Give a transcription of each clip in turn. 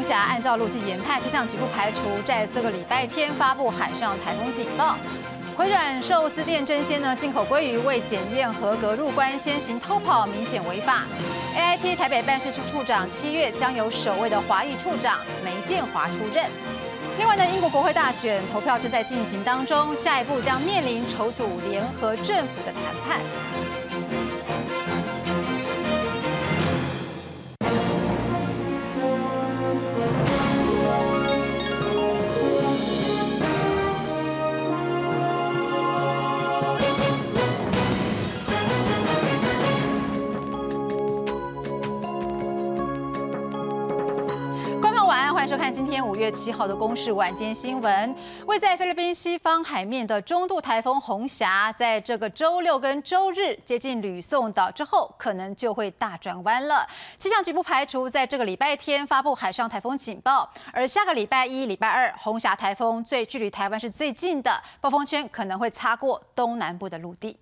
红霞按照路径研判，气象局不排除在这个礼拜天发布海上台风警报。回转寿司店争先呢，进口鲑鱼未检验合格入关，先行偷跑，明显违法。AIT 台北办事处处长七月将由首位的华裔处长梅建华出任。另外呢，英国国会大选投票正在进行当中，下一步将面临筹组联合政府的谈判。五月七号的公视晚间新闻。位在菲律宾西方海面的中度台风“红霞”，在这个周六跟周日接近吕宋岛之后，可能就会大转弯了。气象局不排除在这个礼拜天发布海上台风警报，而下个礼拜一、礼拜二，红霞台风最距离台湾是最近的，暴风圈可能会擦过东南部的陆地。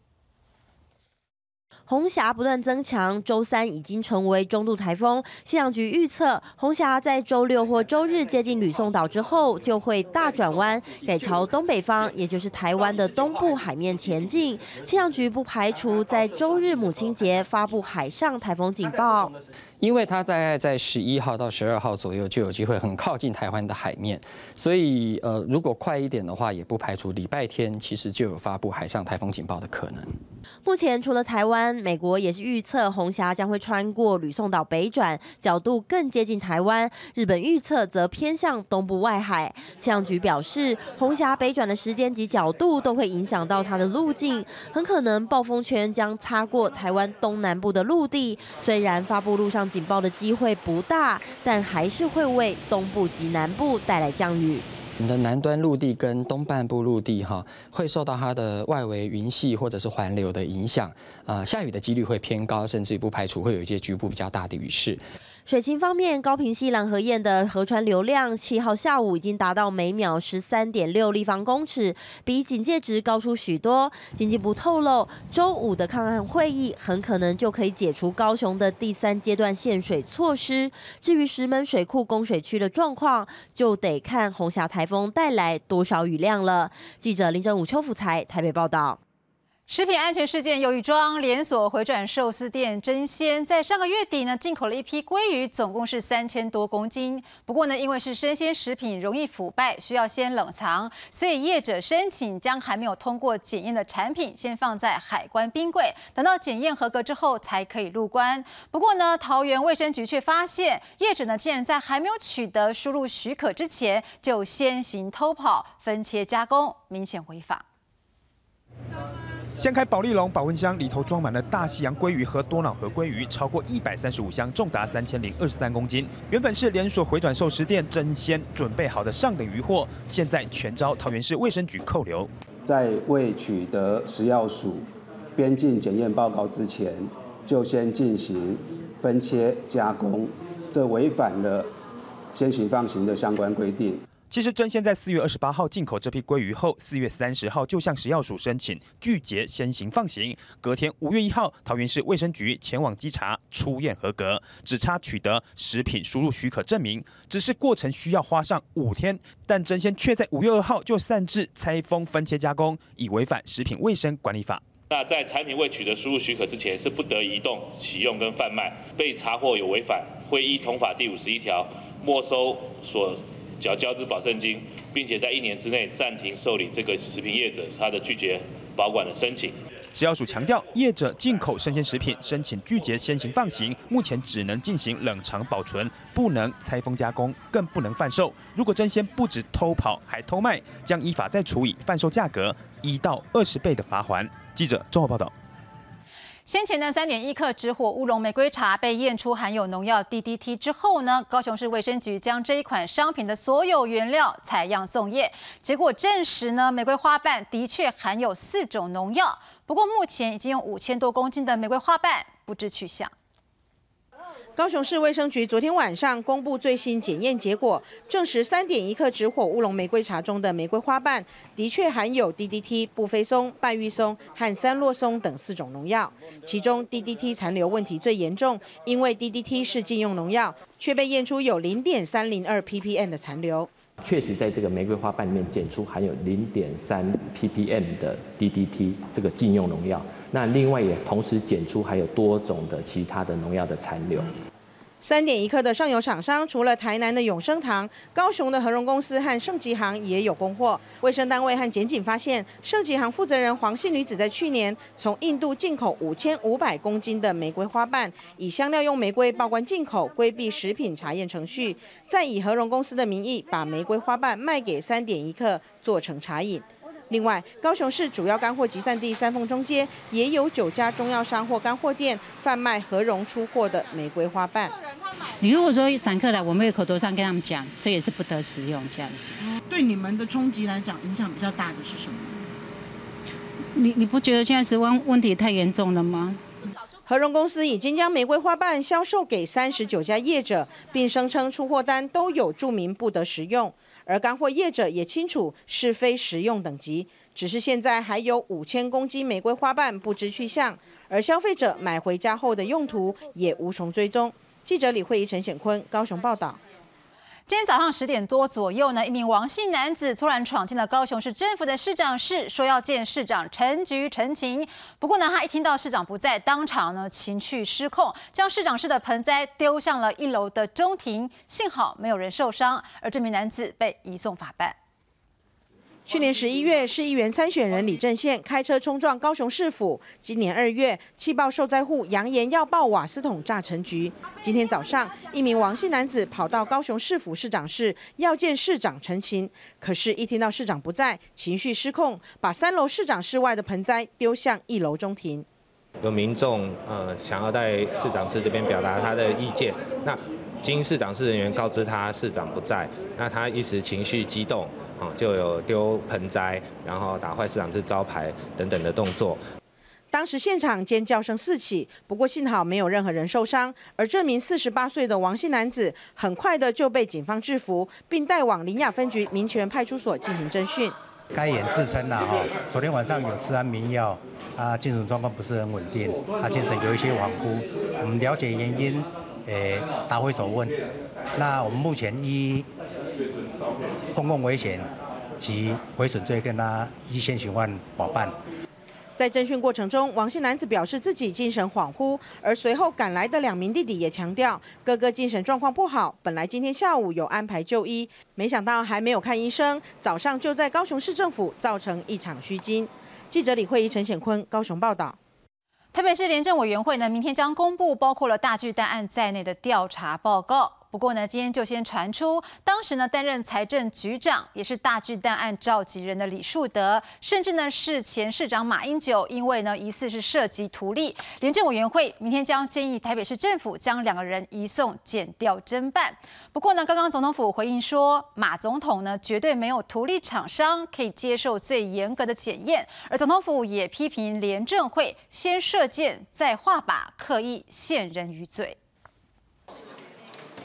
红霞不断增强，周三已经成为中度台风。气象局预测，红霞在周六或周日接近吕宋岛之后，就会大转弯，改朝东北方，也就是台湾的东部海面前进。气象局不排除在周日母亲节发布海上台风警报。因为它大概在十一号到十二号左右就有机会很靠近台湾的海面，所以呃，如果快一点的话，也不排除礼拜天其实就有发布海上台风警报的可能。目前除了台湾，美国也是预测红霞将会穿过吕宋岛北转，角度更接近台湾。日本预测则偏向东部外海。气象局表示，红霞北转的时间及角度都会影响到它的路径，很可能暴风圈将擦过台湾东南部的陆地。虽然发布路上。警报的机会不大，但还是会为东部及南部带来降雨。我们的南端陆地跟东半部陆地哈，会受到它的外围云系或者是环流的影响，啊，下雨的几率会偏高，甚至不排除会有一些局部比较大的雨势。水情方面，高平溪蓝河堰的河川流量七号下午已经达到每秒十三点六立方公尺，比警戒值高出许多。经济部透露，周五的抗旱会议很可能就可以解除高雄的第三阶段限水措施。至于石门水库供水区的状况，就得看红霞台风带来多少雨量了。记者林正武、邱福才台北报道。食品安全事件又一桩，连锁回转寿司店真鲜在上个月底呢进口了一批鲑鱼，总共是三千多公斤。不过呢，因为是生鲜食品，容易腐败，需要先冷藏，所以业者申请将还没有通过检验的产品先放在海关冰柜，等到检验合格之后才可以入关。不过呢，桃园卫生局却发现业者呢竟然在还没有取得输入许可之前就先行偷跑分切加工，明显违法。掀开保利龙保温箱，里头装满了大西洋鲑鱼和多瑙河鲑鱼，超过一百三十五箱，重达三千零二十三公斤。原本是连锁回转寿司店争先准备好的上等鱼货，现在全遭桃园市卫生局扣留。在未取得食药署边境检验报告之前，就先进行分切加工，这违反了先行放行的相关规定。其实真鲜在四月二十八号进口这批鲑鱼后，四月三十号就向食药署申请拒绝先行放行。隔天五月一号，桃园市卫生局前往稽查，出验合格，只差取得食品输入许可证明。只是过程需要花上五天，但真鲜却在五月二号就擅自拆封分切加工，已违反食品卫生管理法。那在产品未取得输入许可之前，是不得移动、启用跟贩卖。被查获有违反，会依同法第五十一条没收所。缴交之保证金，并且在一年之内暂停受理这个食品业者他的拒绝保管的申请。食药署强调，业者进口生鲜食品申请拒绝先行放行，目前只能进行冷藏保存，不能拆封加工，更不能贩售。如果真鲜不止偷跑，还偷卖，将依法再处以贩售价格一到二十倍的罚款。记者综合报道。先前的三点一克直火乌龙玫瑰茶被验出含有农药 DDT 之后呢，高雄市卫生局将这一款商品的所有原料采样送验，结果证实呢，玫瑰花瓣的确含有四种农药。不过目前已经有五千多公斤的玫瑰花瓣不知去向。高雄市卫生局昨天晚上公布最新检验结果，证实三点一克直火乌龙玫瑰茶中的玫瑰花瓣的确含有 DDT、布菲松、半玉松和三洛松等四种农药，其中 DDT 残留问题最严重，因为 DDT 是禁用农药，却被验出有零点三零二 ppm 的残留。确实在这个玫瑰花瓣里面检出含有零点三 ppm 的 DDT 这个禁用农药，那另外也同时检出还有多种的其他的农药的残留。三点一克的上游厂商，除了台南的永生堂、高雄的和荣公司和盛吉行也有供货。卫生单位和检警发现，盛吉行负责人黄姓女子在去年从印度进口五千五百公斤的玫瑰花瓣，以香料用玫瑰报关进口，规避食品查验程序，再以和荣公司的名义把玫瑰花瓣卖给三点一克做成茶饮。另外，高雄市主要干货集散地三凤中街也有九家中药商或干货店贩卖和荣出货的玫瑰花瓣。你如果说散客来，我们有口头上跟他们讲，这也是不得使用这样子。对你们的冲击来讲，影响比较大的是什么？你你不觉得现在食问问题太严重了吗？和荣公司已经将玫瑰花瓣销售给三十九家业者，并声称出货单都有注明不得食用。而干货业者也清楚是非食用等级，只是现在还有五千公斤玫瑰花瓣不知去向，而消费者买回家后的用途也无从追踪。记者李慧仪、陈显坤高雄报道。今天早上十点多左右呢，一名王姓男子突然闯进了高雄市政府的市长室，说要见市长陈菊陈情。不过呢，他一听到市长不在，当场呢情绪失控，将市长室的盆栽丢向了一楼的中庭，幸好没有人受伤，而这名男子被移送法办。去年十一月，市议员参选人李正宪开车冲撞高雄市府。今年二月，气爆受灾户扬言要爆瓦斯桶炸成局。今天早上，一名王姓男子跑到高雄市府市长室要见市长陈情，可是，一听到市长不在，情绪失控，把三楼市长室外的盆栽丢向一楼中庭。有民众呃想要在市长室这边表达他的意见，那经市长室人员告知他市长不在，那他一时情绪激动。啊，就有丢盆栽，然后打坏市长室招牌等等的动作。当时现场尖叫声四起，不过幸好没有任何人受伤。而这名四十八岁的王姓男子，很快的就被警方制服，并带往林雅分局民权派出所进行侦讯。该演自称了哈，昨天晚上有吃安眠药，他精神状况不是很稳定，他精神有一些恍惚。我们了解原因，诶，答回所问。那我们目前依公共危险及毁损罪跟他一线询问保办。在侦讯过程中，王姓男子表示自己精神恍惚，而随后赶来的两名弟弟也强调哥哥精神状况不好，本来今天下午有安排就医，没想到还没有看医生，早上就在高雄市政府造成一场虚惊。记者李慧仪、陈显坤高雄报道。台北市廉政委员会呢，明天将公布包括了大巨蛋案在内的调查报告。不过呢，今天就先传出，当时呢担任财政局长，也是大巨蛋案召集人的李树德，甚至呢是前市长马英九，因为呢疑似是涉及图利，廉政委员会明天将建议台北市政府将两个人移送检调侦办。不过呢，刚刚总统府回应说，马总统呢绝对没有图利厂商，可以接受最严格的检验。而总统府也批评廉政会先射箭再画靶，刻意陷人于罪。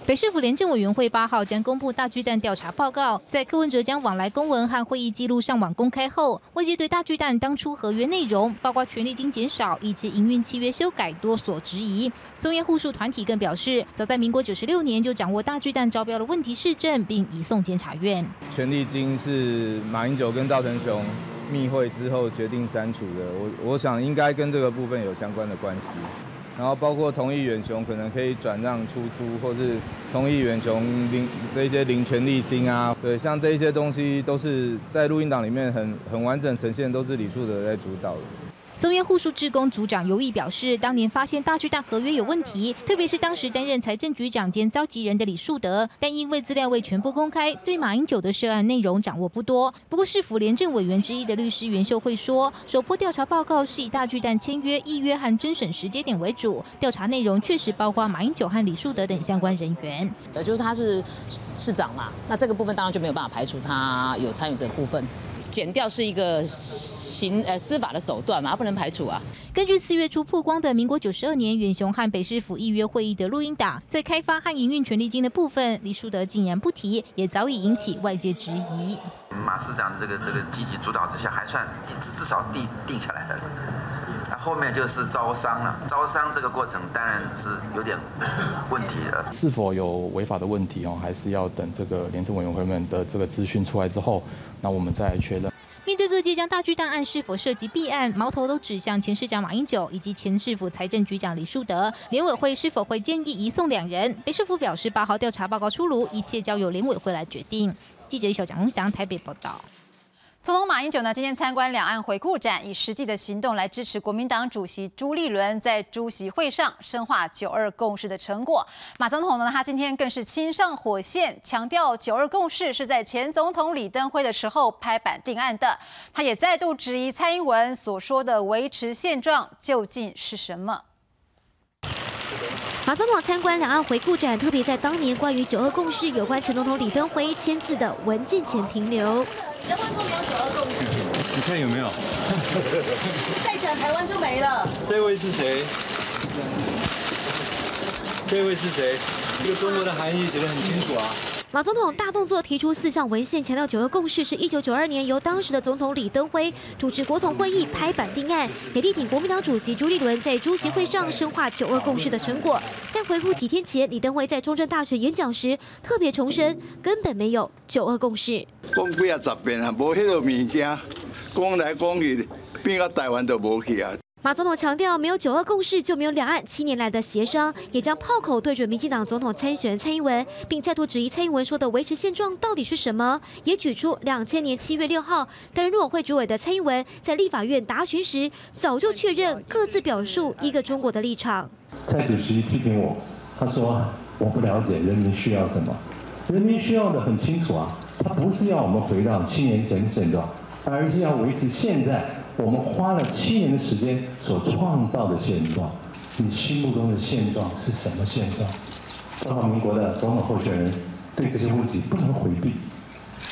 北市府廉政委员会八号将公布大巨蛋调查报告，在柯文哲将往来公文和会议记录上网公开后，外界对大巨蛋当初合约内容，包括权利金减少以及营运契约修改多所质疑。松烟护树团体更表示，早在民国九十六年就掌握大巨蛋招标的问题市政，并移送监察院。权利金是马英九跟赵成雄密会之后决定删除的，我我想应该跟这个部分有相关的关系。然后包括同意远雄可能可以转让出租，或是同意远雄领这些领权利金啊，对，像这些东西都是在录音档里面很很完整呈现，都是李树德在主导的。松烟护树职工组长尤毅表示，当年发现大巨蛋合约有问题，特别是当时担任财政局长兼召集人的李树德，但因为资料未全部公开，对马英九的涉案内容掌握不多。不过，市府廉政委员之一的律师袁秀慧说，首波调查报告是以大巨蛋签约、议约和侦审时间点为主，调查内容确实包括马英九和李树德等相关人员。呃，就是他是市长嘛，那这个部分当然就没有办法排除他有参与这个部分。减掉是一个刑呃司法的手段嘛，不能排除啊。根据四月初曝光的民国九十二年远雄和北市府议约会议的录音档，在开发和营运权利金的部分，李树德竟然不提，也早已引起外界质疑。马市长这个这个积极主导之下，还算至少定定下来了。那后面就是招商了，招商这个过程当然是有点问题的。是否有违法的问题哦？还是要等这个廉政委员会们的这个资讯出来之后，那我们再来确认。面对各界将大巨蛋案是否涉及弊案，矛头都指向前市长马英九以及前市府财政局长李树德。联委会是否会建议移送两人？北市府表示，八号调查报告出炉，一切交由联委会来决定。记者小蒋荣祥台北报道。总统马英九呢，今天参观两岸回顾展，以实际的行动来支持国民党主席朱立伦在朱席会上深化九二共识的成果。马总统呢，他今天更是亲上火线，强调九二共识是在前总统李登辉的时候拍板定案的。他也再度质疑蔡英文所说的维持现状究竟是什么。马总统参观两岸回顾展，特别在当年关于九二共识有关陈总统李登辉签字的文件前停留。台湾说没有九二共识，你看有没有？再讲台湾就没了。这位是谁？这位是谁？这个中国的含义写得很清楚啊。马总统大动作提出四项文献，强调九二共识是一九九二年由当时的总统李登辉主持国统会议拍板定案，也力挺国民党主席朱立伦在朱席会上深化九二共识的成果。但回顾几天前李登辉在中正大学演讲时，特别重申根本没有九二共识。讲几啊十遍啊，无迄个物件，讲来讲去，变到台湾都无去啊。马总统强调，没有九二共识就没有两岸七年来的协商，也将炮口对准民进党总统参选蔡英文，并再度质疑蔡英文说的维持现状到底是什么，也举出两千年七月六号担任陆委会主委的蔡英文在立法院答询时，早就确认各自表述一个中国的立场。蔡主席批评我，他说我不了解人民需要什么，人民需要的很清楚啊，他不是要我们回到七年前的现状，而是要维持现在。我们花了七年的时间所创造的现状，你心目中的现状是什么现状？中华民国的总统候选人对这些问题不能回避，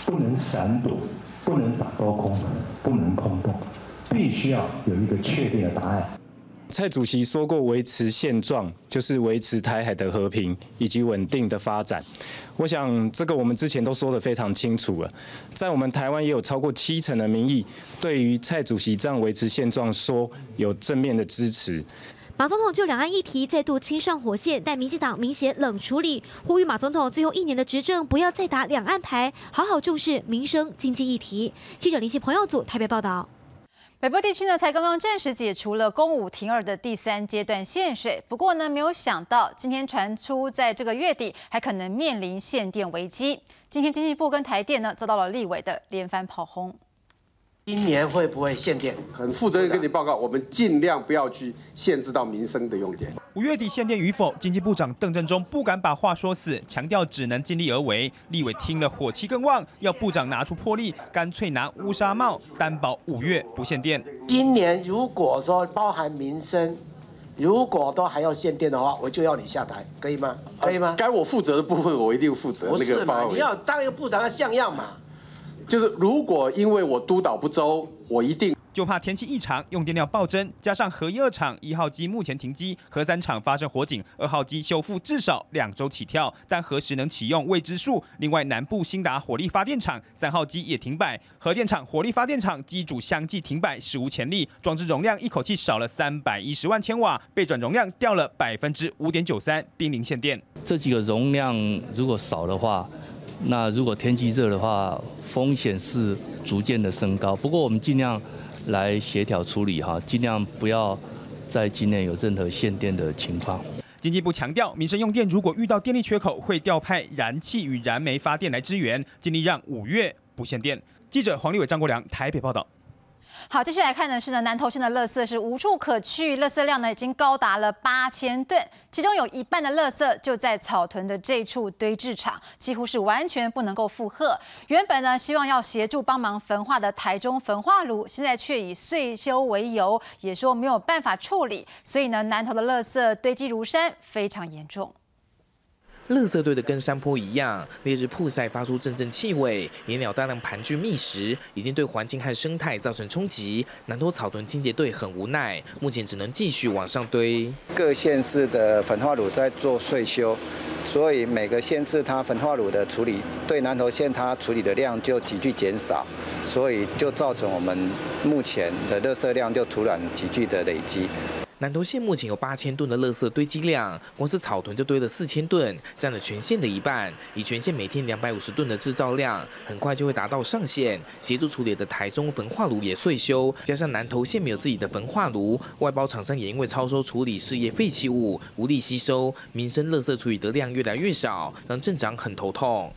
不能闪躲，不能打高空，不能空洞，必须要有一个确定的答案。蔡主席说过，维持现状就是维持台海的和平以及稳定的发展。我想，这个我们之前都说得非常清楚了。在我们台湾也有超过七成的民意，对于蔡主席这样维持现状说有正面的支持。马总统就两岸议题再度亲上火线，但民进党明显冷处理，呼吁马总统最后一年的执政不要再打两岸牌，好好重视民生经济议题。记者林夕、彭耀祖台北报道。北部地区呢，才刚刚正式解除了公五停二的第三阶段限水。不过呢，没有想到今天传出，在这个月底还可能面临限电危机。今天经济部跟台电呢，遭到了立委的连番炮轰。今年会不会限电？很负责任跟你报告，我们尽量不要去限制到民生的用电。五月底限电与否，经济部长邓振中不敢把话说死，强调只能尽力而为。立委听了火气更旺，要部长拿出魄力，干脆拿乌纱帽担保五月不限电。今年如果说包含民生，如果都还要限电的话，我就要你下台，可以吗？可以吗？该我负责的部分，我一定负责。不是嘛？你要当一个部长要像样嘛。就是如果因为我督导不周，我一定就怕天气异常，用电量暴增，加上核一二厂一号机目前停机，核三厂发生火警，二号机修复至少两周起跳，但何时能启用未知数。另外，南部新达火力发电厂三号机也停摆，核电厂火力发电厂机组相继停摆，史无前例，装置容量一口气少了三百一十万千瓦，备转容量掉了百分之五点九三，濒临限电。这几个容量如果少的话。那如果天气热的话，风险是逐渐的升高。不过我们尽量来协调处理哈，尽量不要在今年有任何限电的情况。经济部强调，民生用电如果遇到电力缺口，会调派燃气与燃煤发电来支援，尽力让五月不限电。记者黄立伟、张国良台北报道。好，继续来看的是呢，南投县的垃圾是无处可去，垃圾量呢已经高达了八千吨，其中有一半的垃圾就在草屯的这处堆置场，几乎是完全不能够负荷。原本呢，希望要协助帮忙焚化的台中焚化炉，现在却以岁修为由，也说没有办法处理，所以呢，南投的垃圾堆积如山，非常严重。垃圾堆的跟山坡一样，烈日曝晒发出阵阵气味，野鸟大量盘踞觅食，已经对环境和生态造成冲击。南投草屯清洁队很无奈，目前只能继续往上堆。各县市的焚化炉在做税修，所以每个县市它焚化炉的处理，对南投县它处理的量就急剧减少，所以就造成我们目前的垃圾量就突然急剧的累积。南投县目前有八千吨的垃圾堆积量，光是草屯就堆了四千吨，占了全县的一半。以全县每天两百五十吨的制造量，很快就会达到上限。协助处理的台中焚化炉也岁修，加上南投县没有自己的焚化炉，外包厂商也因为超收处理事业废弃物，无力吸收，民生垃圾处理的量越来越少，让镇长很头痛。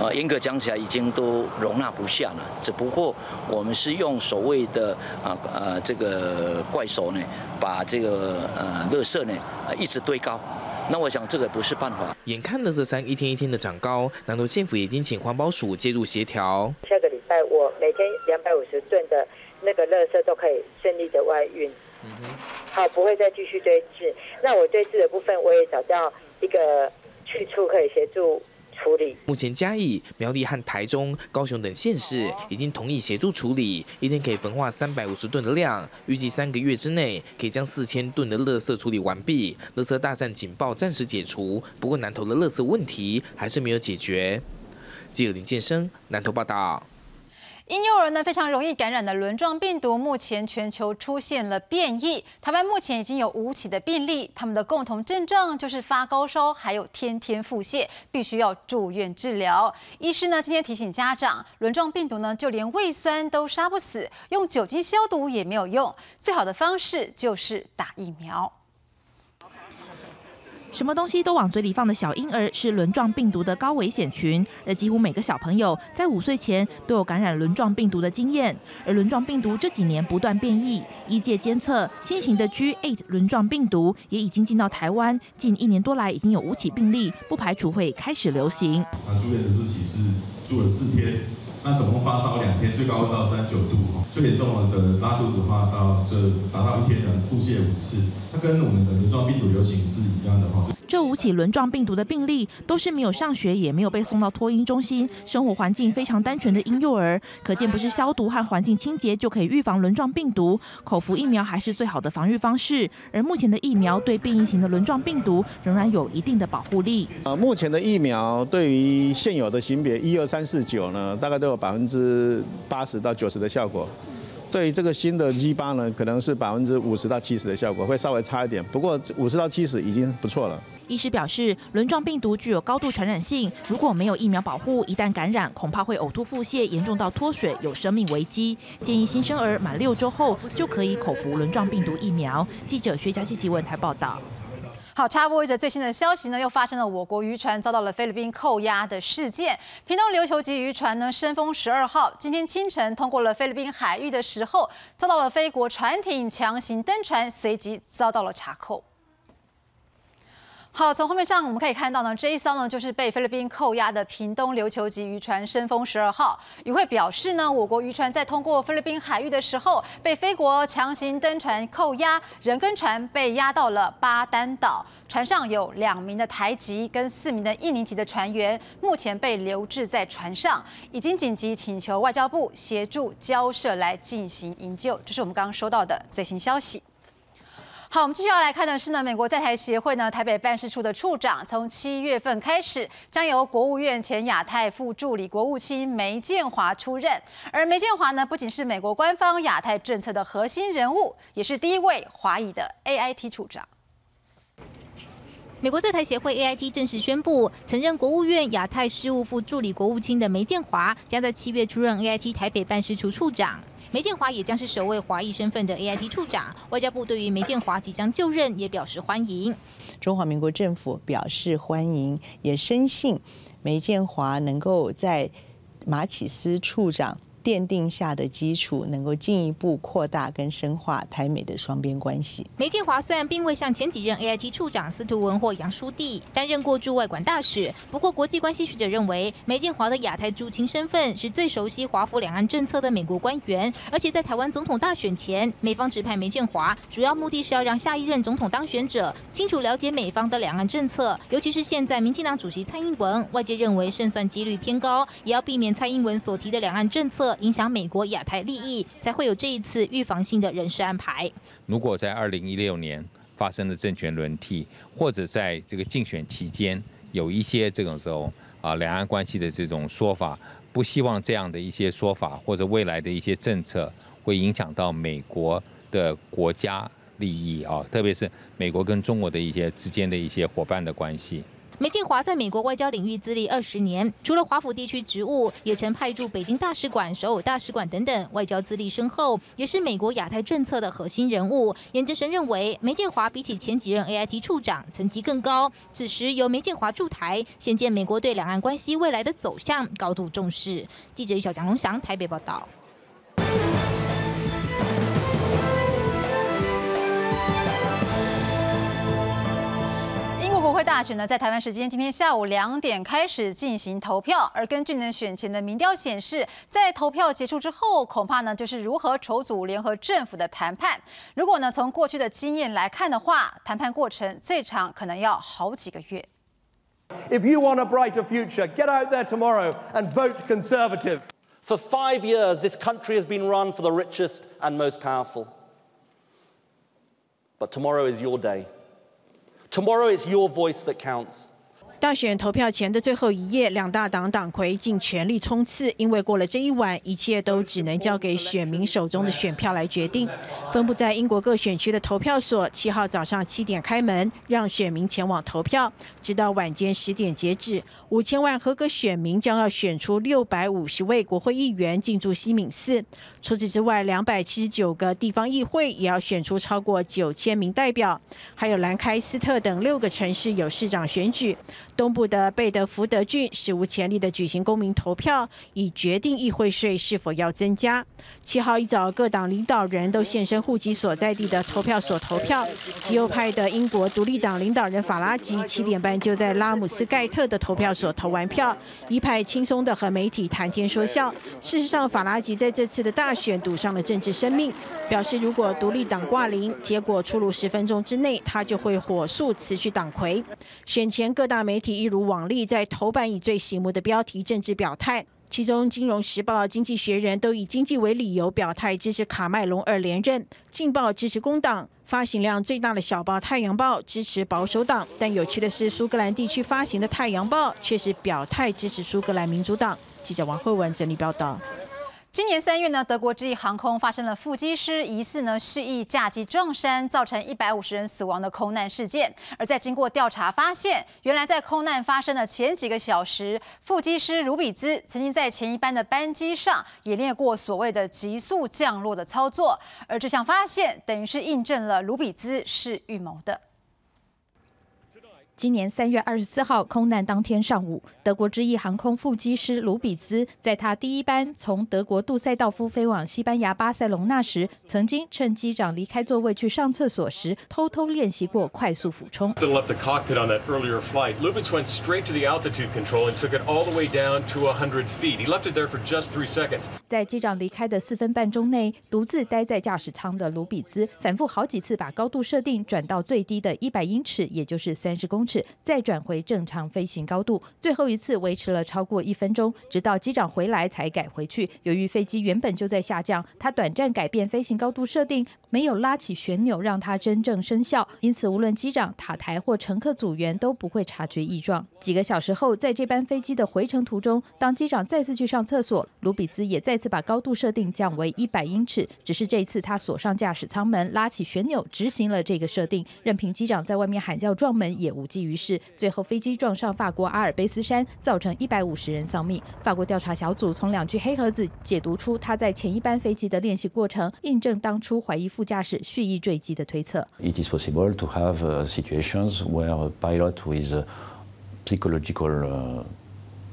呃，严格讲起来，已经都容纳不下了。只不过我们是用所谓的啊呃这个怪手呢，把这个呃垃圾呢呃一直堆高。那我想这个不是办法。眼看垃圾山一天一天的长高，南投县府已经请环保署介入协调。下个礼拜我每天两百五十吨的那个垃圾都可以顺利的外运。嗯哼。好，不会再继续堆置。那我堆置的部分，我也找到一个去处可以协助。处理。目前嘉义、苗栗和台中、高雄等县市已经同意协助处理，一天可以焚化三百五十吨的量，预计三个月之内可以将四千吨的垃圾处理完毕，垃圾大战警报暂时解除。不过南投的垃圾问题还是没有解决。记者林建生南投报道。婴幼儿呢非常容易感染的轮状病毒，目前全球出现了变异。台湾目前已经有五起的病例，他们的共同症状就是发高烧，还有天天腹泻，必须要住院治疗。医师呢今天提醒家长，轮状病毒呢就连胃酸都杀不死，用酒精消毒也没有用，最好的方式就是打疫苗。什么东西都往嘴里放的小婴儿是轮状病毒的高危险群，而几乎每个小朋友在五岁前都有感染轮状病毒的经验。而轮状病毒这几年不断变异，医界监测新型的 G8 轮状病毒也已经进到台湾，近一年多来已经有五起病例，不排除会开始流行。那住院的日期是住了四天，那总共发烧两天，最高到三十九度，最严重的拉肚子的话到这达到一天的腹泻五次。它跟我们的轮状病毒流行是一样的哈。这五起轮状病毒的病例都是没有上学，也没有被送到托婴中心，生活环境非常单纯的婴幼儿，可见不是消毒和环境清洁就可以预防轮状病毒。口服疫苗还是最好的防御方式。而目前的疫苗对变异型的轮状病毒仍然有一定的保护力。呃，目前的疫苗对于现有的型别一二三四九呢，大概都有百分之八十到九十的效果。对于这个新的 G 八呢，可能是百分之五十到七十的效果，会稍微差一点。不过五十到七十已经不错了。医师表示，轮状病毒具有高度传染性，如果没有疫苗保护，一旦感染，恐怕会呕吐、腹泻，严重到脱水，有生命危机。建议新生儿满六周后就可以口服轮状病毒疫苗。记者薛佳琪奇文台报道。好，插播一则最新的消息呢，又发生了我国渔船遭到了菲律宾扣押的事件。屏东琉球级渔船呢，深丰十二号今天清晨通过了菲律宾海域的时候，遭到了菲国船艇强行登船，随即遭到了查扣。好，从画面上我们可以看到呢，这一艘呢就是被菲律宾扣押的屏东琉球级渔船“深丰十二号”。渔会表示呢，我国渔船在通过菲律宾海域的时候，被菲国强行登船扣押，人跟船被押到了巴丹岛。船上有两名的台籍跟四名的印尼籍的船员，目前被留置在船上，已经紧急请求外交部协助交涉来进行营救。这是我们刚刚收到的最新消息。好，我们继续要来看的是呢，美国在台协会呢台北办事处的处长，从七月份开始，将由国务院前亚太副助理国务卿梅建华出任。而梅建华呢，不仅是美国官方亚太政策的核心人物，也是第一位华裔的 AIT 处长。美国在台协会 AIT 正式宣布，曾任国务院亚太事务副助理国务卿的梅建华，将在七月出任 AIT 台北办事处处长。梅建华也将是首位华裔身份的 AIT 处长。外交部对于梅建华即将就任也表示欢迎。中华民国政府表示欢迎，也深信梅建华能够在马启斯处长奠定下的基础，能够进一步扩大跟深化台美的双边关系。梅建华虽然并未像前几任 AIT 处长司徒文或杨书弟担任过驻外馆大使，不过国际关系学者认为，梅建华的亚太驻青身份是最熟悉华府两岸政策的美国官员，而且在台湾总统大选前，美方指派梅建华，主要目的是要让下一任总统当选者清楚了解美方的两岸政策，尤其是现在民进党主席蔡英文，外界认为胜算几率偏高，也要避免蔡英文所提的两岸政策影响美国亚太利益，才会有这一次预防性的人事安排。如果在二零一六年发生了政权轮替，或者在这个竞选期间有一些这种时候啊两岸关系的这种说法，不希望这样的一些说法或者未来的一些政策会影响到美国的国家利益啊，特别是美国跟中国的一些之间的一些伙伴的关系。梅建华在美国外交领域资历二十年，除了华府地区职务，也曾派驻北京大使馆、首尔大使馆等等，外交资历深厚，也是美国亚太政策的核心人物。严哲生认为，梅建华比起前几任 AIT 处长层级更高。此时由梅建华驻台，显见美国对两岸关系未来的走向高度重视。记者小蒋龙祥台北报道。会大选呢，在台湾时间今天下午两点开始进行投票，而根据呢选前的民调显示，在投票结束之后，恐怕呢就是如何筹组联合政府的谈判。如果呢从过去的经验来看的话，谈判过程最长可能要好几个月。If you want a brighter future, get out there tomorrow and vote Conservative. For five years, this country has been run for the richest and most powerful. But tomorrow is your day. Tomorrow it's your voice that counts. 大选投票前的最后一夜，两大党党魁尽全力冲刺，因为过了这一晚，一切都只能交给选民手中的选票来决定。分布在英国各选区的投票所，七号早上七点开门，让选民前往投票，直到晚间十点截止。五千万合格选民将要选出六百五十位国会议员进驻西敏寺。除此之外，两百七十九个地方议会也要选出超过九千名代表，还有兰开斯特等六个城市有市长选举。东部的贝德福德郡史无前例的举行公民投票，以决定议会税是否要增加。七号一早，各党领导人都现身户籍所在地的投票所投票。极右派的英国独立党领导人法拉吉七点半就在拉姆斯盖特的投票所投完票，一派轻松的和媒体谈天说笑。事实上，法拉吉在这次的大选赌上了政治生命，表示如果独立党挂零，结果出炉十分钟之内，他就会火速辞去党魁。选前各大媒体。一如往例，在头版以最醒目的标题政治表态，其中《金融时报》《经济学人》都以经济为理由表态支持卡麦隆二连任，《劲报》支持工党，发行量最大的小报《太阳报》支持保守党。但有趣的是，苏格兰地区发行的《太阳报》却是表态支持苏格兰民主党。记者王慧文整理报道。今年三月呢，德国之翼航空发生了副机师疑似呢蓄意驾机撞山，造成一百五十人死亡的空难事件。而在经过调查发现，原来在空难发生的前几个小时，副机师卢比兹曾经在前一班的班机上演练过所谓的急速降落的操作。而这项发现等于是印证了卢比兹是预谋的。今年三月二十四号空难当天上午，德国之翼航空副机师卢比兹在他第一班从德国杜塞道夫飞往西班牙巴塞隆纳时，曾经趁机长离开座位去上厕所时，偷偷练习过快速俯冲。left the cockpit on that earlier flight. Lubitz went straight to the altitude control and took it all the way down to 100 feet. He left it there for just three seconds. 在机长离开的四分半钟内，独自待在驾驶舱的卢比兹反复好几次把高度设定转到最低的一百英尺，也就是三十公尺。再转回正常飞行高度，最后一次维持了超过一分钟，直到机长回来才改回去。由于飞机原本就在下降，他短暂改变飞行高度设定，没有拉起旋钮让它真正生效，因此无论机长、塔台或乘客组员都不会察觉异状。几个小时后，在这班飞机的回程途中，当机长再次去上厕所，卢比兹也再次把高度设定降为一百英尺，只是这次他锁上驾驶舱门，拉起旋钮执行了这个设定，任凭机长在外面喊叫撞门也无济于是。最后，飞机撞上法国阿尔卑斯山，造成一百五十人丧命。法国调查小组从两具黑盒子解读出他在前一班飞机的练习过程，印证当初怀疑副驾驶蓄意坠机的推测。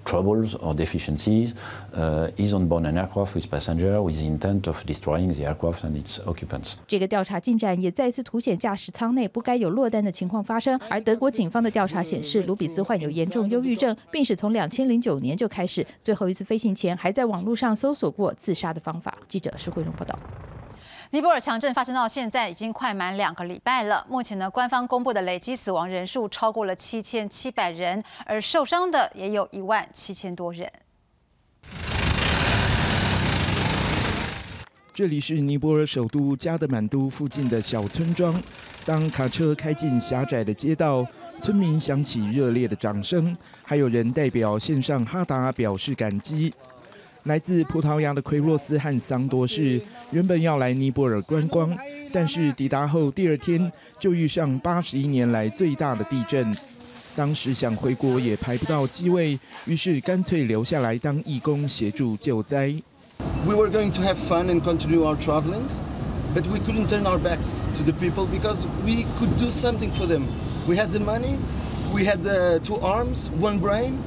Troubles or deficiencies uh, is on board an aircraft with passenger with the intent of destroying the aircraft and its occupants. 这个调查进展也再次凸显驾驶舱内不该有落单的情况发生。而德国警方的调查显示，卢比斯患有严重忧郁症，并是从2009年就开始，最后一次飞行前还在网络上搜索过自杀的方法。记者施慧荣报道。尼泊尔强震发生到现在已经快满两个礼拜了。目前呢，官方公布的累计死亡人数超过了七千七百人，而受伤的也有一万七千多人。这里是尼泊尔首都加德满都附近的小村庄。当卡车开进狭窄的街道，村民响起热烈的掌声，还有人代表献上哈达表示感激。来自葡萄牙的奎洛斯和桑多士原本要来尼泊尔观光，但是抵达后第二天就遇上八十一年来最大的地震。当时想回国也排不到机位，于是干脆留下来当义工协助救灾。We were going to have fun and continue our traveling, but we couldn't turn our backs to the people because we could do something for them. We had the money, we had the two arms, one brain.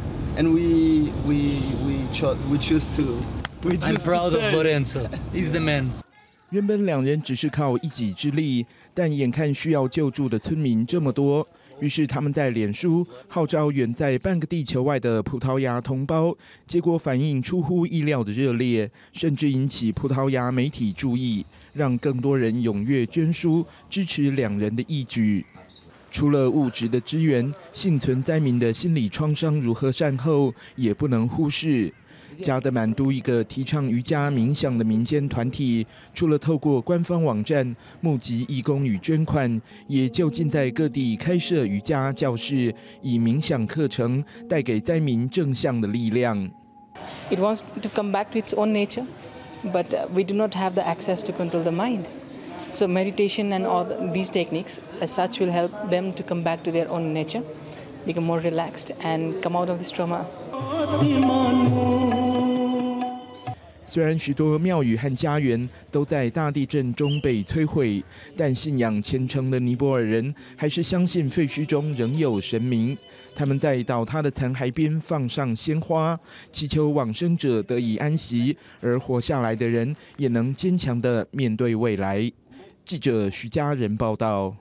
And we we we chose we choose to. We I'm proud of Lorenzo. He's the man. 原本两人只是靠一己之力，但眼看需要救助的村民这么多，于是他们在脸书号召远在半个地球外的葡萄牙同胞，结果反应出乎意料的热烈，甚至引起葡萄牙媒体注意，让更多人踊跃捐书支持两人的义举。除了物质的支援，幸存灾民的心理创伤如何善后，也不能忽视。加德满都一个提倡瑜伽冥想的民间团体，除了透过官方网站募集义工与捐款，也就近在各地开设瑜伽教室，以冥想课程带给灾民正向的力量。It wants to come back to its own nature, but we do not have the access to control the mind. So meditation and all these techniques as such will help them to come back to their own nature, become more relaxed and come out of this trauma. 虽然许多庙宇和家园都在大地震中被摧毁，但信仰虔诚的尼泊尔人还是相信废墟中仍有神明。他们在倒塌的残骸边放上鲜花，祈求往生者得以安息，而活下来的人也能坚强地面对未来。记者徐佳仁报道：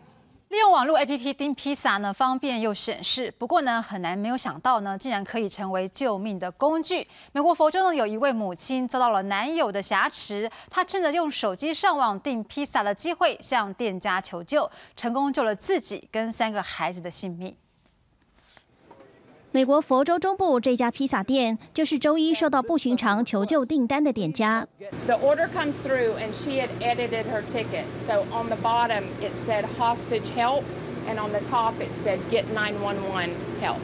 利用网络 APP 订披萨呢，方便又省事。不过呢，很难没有想到呢，竟然可以成为救命的工具。美国佛州呢，有一位母亲遭到了男友的挟持，她趁着用手机上网订披萨的机会，向店家求救，成功救了自己跟三个孩子的性命。美国佛州中部这家披萨店就是周一收到不寻常求救订单的店家。The order comes through and she had edited her ticket. So on the bottom it said hostage help and on the top it said get 911 help.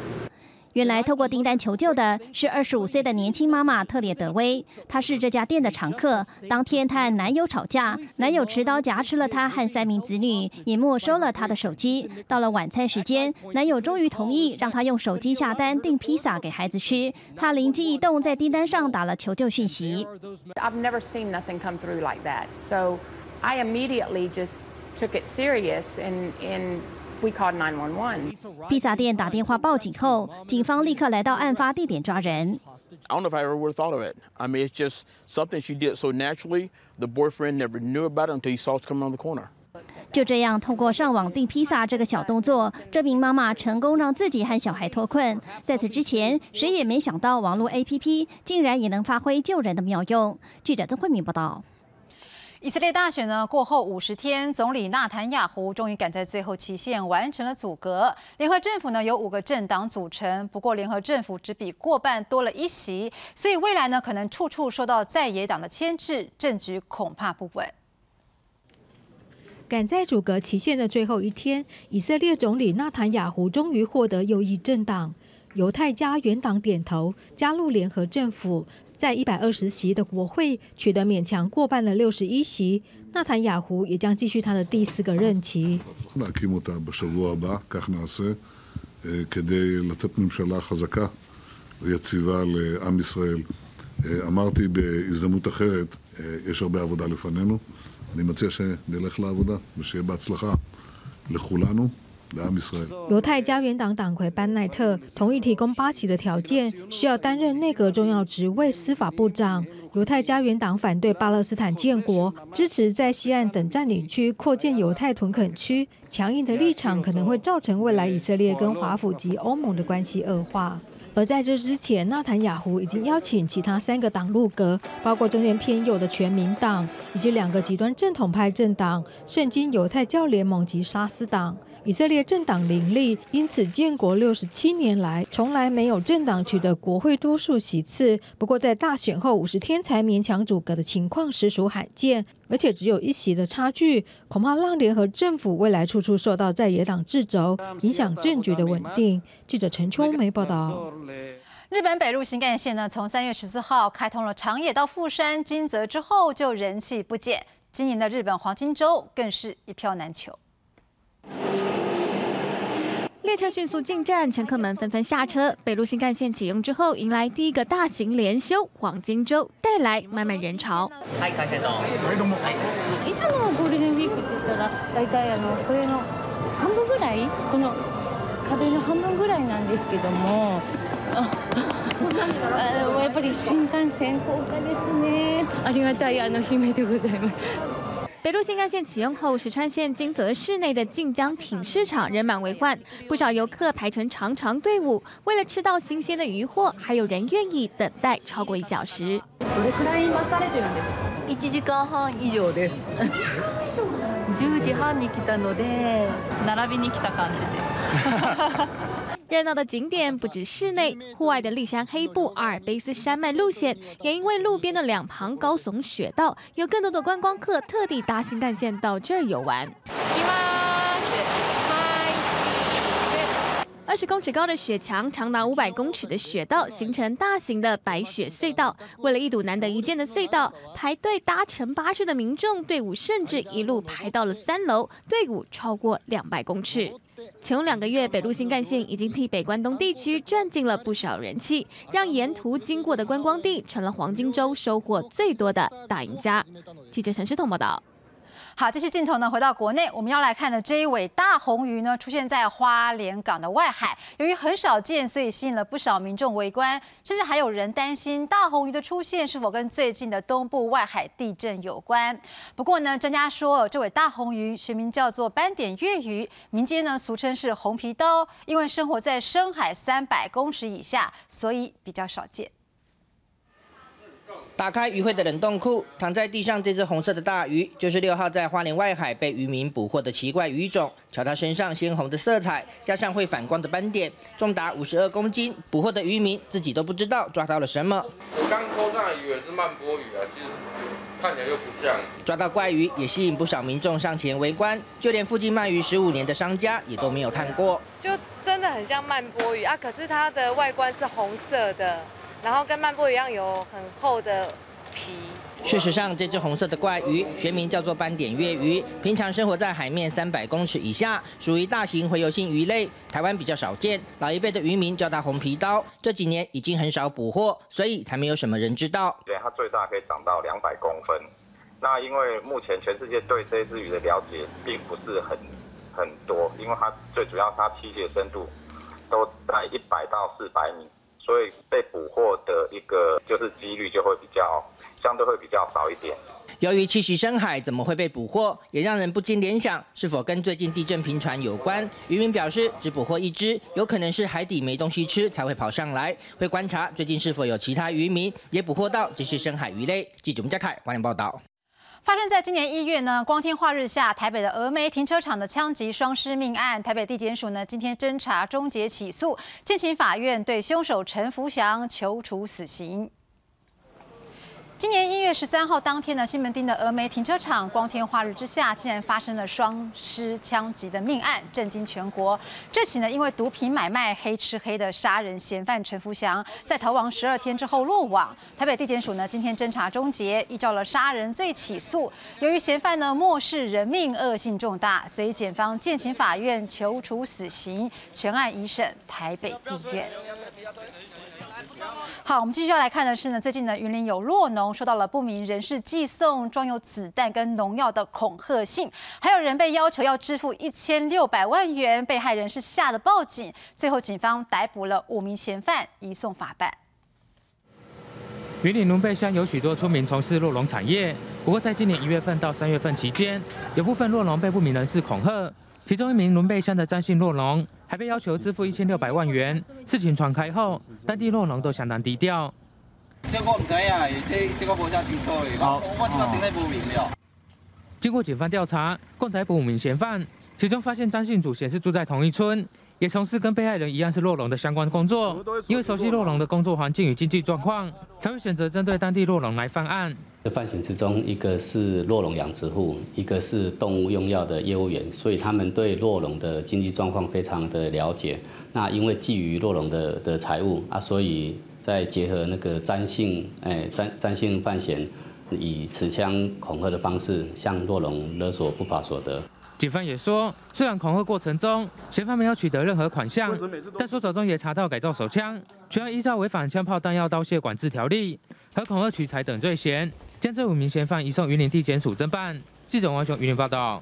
原来透过订单求救的是二十五岁的年轻妈妈特列德威，她是这家店的常客。当天她和男友吵架，男友持刀夹持了她和三名子女，也没收了她的手机。到了晚餐时间，男友终于同意让她用手机下单订披萨给孩子吃。她灵机一动，在订单上打了求救讯息。I've never seen nothing come through like that, so I immediately just took it serious and and. We called 911. 披萨店打电话报警后，警方立刻来到案发地点抓人。I don't know if I ever would have thought of it. I mean, it's just something she did so naturally. The boyfriend never knew about it until he saw it coming around the corner. 就这样，通过上网订披萨这个小动作，这名妈妈成功让自己和小孩脱困。在此之前，谁也没想到网络 APP 竟然也能发挥救人的妙用。记者曾慧敏报道。以色列大选呢过后五十天，总理纳坦雅胡终于赶在最后期限完成了阻隔。联合政府呢由五个政党组成，不过联合政府只比过半多了一席，所以未来呢可能处处受到在野党的牵制，政局恐怕不稳。赶在阻隔期限的最后一天，以色列总理纳坦雅胡终于获得右翼政党犹太家园党点头，加入联合政府。在一百二十席的国会取得勉强过半的六十一席，纳坦雅胡也将继续他的第四个任期。犹太家园党党魁班奈特同意提供巴西的条件，需要担任内阁重要职位司法部长。犹太家园党反对巴勒斯坦建国，支持在西岸等占领区扩建犹太屯垦区。强硬的立场可能会造成未来以色列跟华府及欧盟的关系恶化。而在这之前，纳坦雅胡已经邀请其他三个党入阁，包括中原偏右的全民党以及两个极端正统派政党：圣经犹太教联盟及沙斯党。以色列政党林立，因此建国六十七年来，从来没有政党取得国会多数席次。不过，在大选后五十天才勉强阻隔的情况实属罕见，而且只有一席的差距，恐怕让联合政府未来处处受到在野党掣肘，影响政局的稳定。记者陈秋梅报道。日本北陆新干线呢，从三月十四号开通了长野到富山、金泽之后，就人气不减。今年的日本黄金周更是一票难求。列车迅速进站，乘客们纷纷下车。北陆新干线启用之后，迎来第一个大型连休黄金周，带来满满人潮。はい、感謝どうも。いつもゴールデンウィークって言ったら、大体あのこれの半分ぐらい、この壁の半分ぐらいなんですけども。あやっぱり新幹線高価ですね。ありがたいあの姫でございます。 北陆新干线启用后，石川县金泽市内的晋江町市场人满为患，不少游客排成长长队伍，为了吃到新鲜的鱼货，还有人愿意等待超过一小时。一時間半以上です。十時半に来たので並びに来た感じです。 热闹的景点不止室内，户外的立山黑布阿尔卑斯山脉路线，也因为路边的两旁高耸雪道，有更多的观光客特地搭新干线到这儿游玩。二十公尺高的雪墙，长达五百公尺的雪道，形成大型的白雪隧道。为了一睹难得一见的隧道，排队搭乘巴士的民众队伍甚至一路排到了三楼，队伍超过两百公尺。前两个月，北陆新干线已经替北关东地区赚进了不少人气，让沿途经过的观光地成了黄金周收获最多的大赢家。记者陈世彤报道。好，继续镜头呢，回到国内，我们要来看的这一尾大红鱼呢，出现在花莲港的外海。由于很少见，所以吸引了不少民众围观，甚至还有人担心大红鱼的出现是否跟最近的东部外海地震有关。不过呢，专家说，这尾大红鱼学名叫做斑点月鱼，民间呢俗称是红皮刀，因为生活在深海三百公尺以下，所以比较少见。打开鱼会的冷冻库，躺在地上这只红色的大鱼，就是六号在花莲外海被渔民捕获的奇怪鱼种。瞧它身上鲜红的色彩，加上会反光的斑点，重达五十二公斤。捕获的渔民自己都不知道抓到了什么。我刚扣上以为是慢波鱼啊，其实看起来又不像。抓到怪鱼也吸引不少民众上前围观，就连附近卖鱼十五年的商家也都没有看过。就真的很像慢波鱼啊，可是它的外观是红色的。然后跟曼波一样有很厚的皮。事实上，这只红色的怪鱼学名叫做斑点月鱼，平常生活在海面三百公尺以下，属于大型洄游性鱼类，台湾比较少见。老一辈的渔民叫它红皮刀，这几年已经很少捕获，所以才没有什么人知道。对，它最大可以长到两百公分。那因为目前全世界对这只鱼的了解并不是很很多，因为它最主要它栖息的深度都在一百到四百米。所以被捕获的一个就是几率就会比较相对会比较少一点。由于栖息深海，怎么会被捕获？也让人不禁联想，是否跟最近地震频传有关？渔民表示，只捕获一只，有可能是海底没东西吃才会跑上来。会观察最近是否有其他渔民也捕获到这些深海鱼类。记者吴家凯欢迎报道。发生在今年一月呢，光天化日下，台北的峨眉停车场的枪击双尸命案，台北地检署呢今天侦查终结起诉，建请法院对凶手陈福祥求处死刑。今年一月十三号当天呢，西门町的峨眉停车场，光天化日之下，竟然发生了双尸枪击的命案，震惊全国。这起呢，因为毒品买卖黑吃黑的杀人嫌犯陈福祥，在逃亡十二天之后落网。台北地检署呢，今天侦查终结，依照了杀人罪起诉。由于嫌犯呢漠视人命，恶性重大，所以检方建请法院求处死刑，全案一审台北地院。好，我们继续要来看的是呢，最近呢，云林有落农收到了不明人士寄送装有子弹跟农药的恐吓信，还有人被要求要支付一千六百万元，被害人是吓得报警，最后警方逮捕了五名嫌犯，移送法办。云林龙背乡有许多村民从事洛农产业，不过在今年一月份到三月份期间，有部分洛农被不明人士恐吓，其中一名龙背乡的张姓洛农。还被要求支付一千六百万元。事情传开后，当地洛农都相当低调。这我唔知啊，这这个清楚的，我顶咧不明了。经过警方调查，共逮捕五名嫌犯，其中发现张姓祖显示住在同一村。也从事跟被害人一样是洛龙的相关工作，因为熟悉洛龙的工作环境与经济状况，才会选择针对当地洛龙来犯案。犯行之中，一个是洛龙养殖户，一个是动物用药的业务员，所以他们对洛龙的经济状况非常的了解。那因为觊觎洛龙的的财物啊，所以再结合那个詹姓，哎，詹詹姓犯嫌，以持枪恐吓的方式向洛龙勒索不法所得。警方也说，虽然恐吓过程中嫌犯没有取得任何款项，但说手中也查到改造手枪，全要依照违反枪炮弹药刀械管制条例和恐吓取材等罪嫌，将这五名嫌犯移送云林地检署侦办。记者王雄云林报道。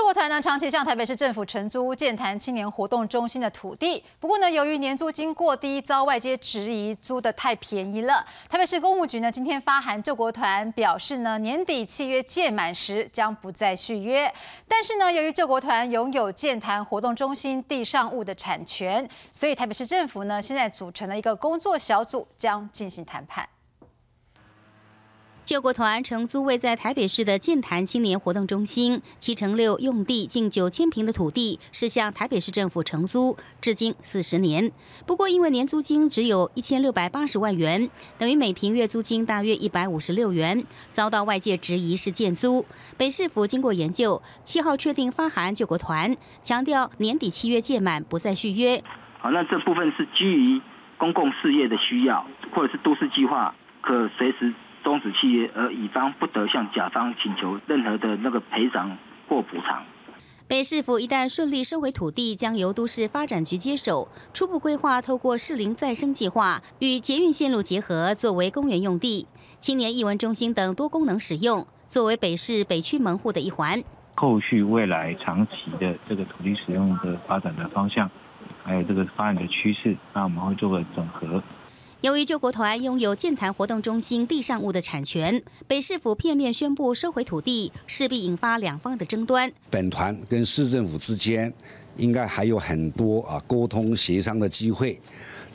救国团呢长期向台北市政府承租建谈青年活动中心的土地，不过呢，由于年租金过低，遭外界质疑租的太便宜了。台北市公务局呢今天发函救国团，表示呢年底契约届满时将不再续约。但是呢，由于救国团拥有建谈活动中心地上物的产权，所以台北市政府呢现在组成了一个工作小组，将进行谈判。救国团承租位在台北市的建潭青年活动中心，七乘六用地近九千平的土地，是向台北市政府承租，至今四十年。不过因为年租金只有一千六百八十万元，等于每平月租金大约一百五十六元，遭到外界质疑是建租。北市府经过研究，七号确定发函救国团，强调年底契约届满不再续约。好，那这部分是基于公共事业的需要，或者是都市计划，可随时。终止契约，而乙方不得向甲方请求任何的那个赔偿或补偿。北市府一旦顺利收回土地，将由都市发展局接手。初步规划透过适龄再生计划与捷运线路结合，作为公园用地、青年艺文中心等多功能使用，作为北市北区门户的一环。后续未来长期的这个土地使用的发展的方向，还有这个发展的趋势，那我们会做个整合。由于救国团拥有建潭活动中心地上物的产权，北市府片面宣布收回土地，势必引发两方的争端。本团跟市政府之间应该还有很多啊沟通协商的机会。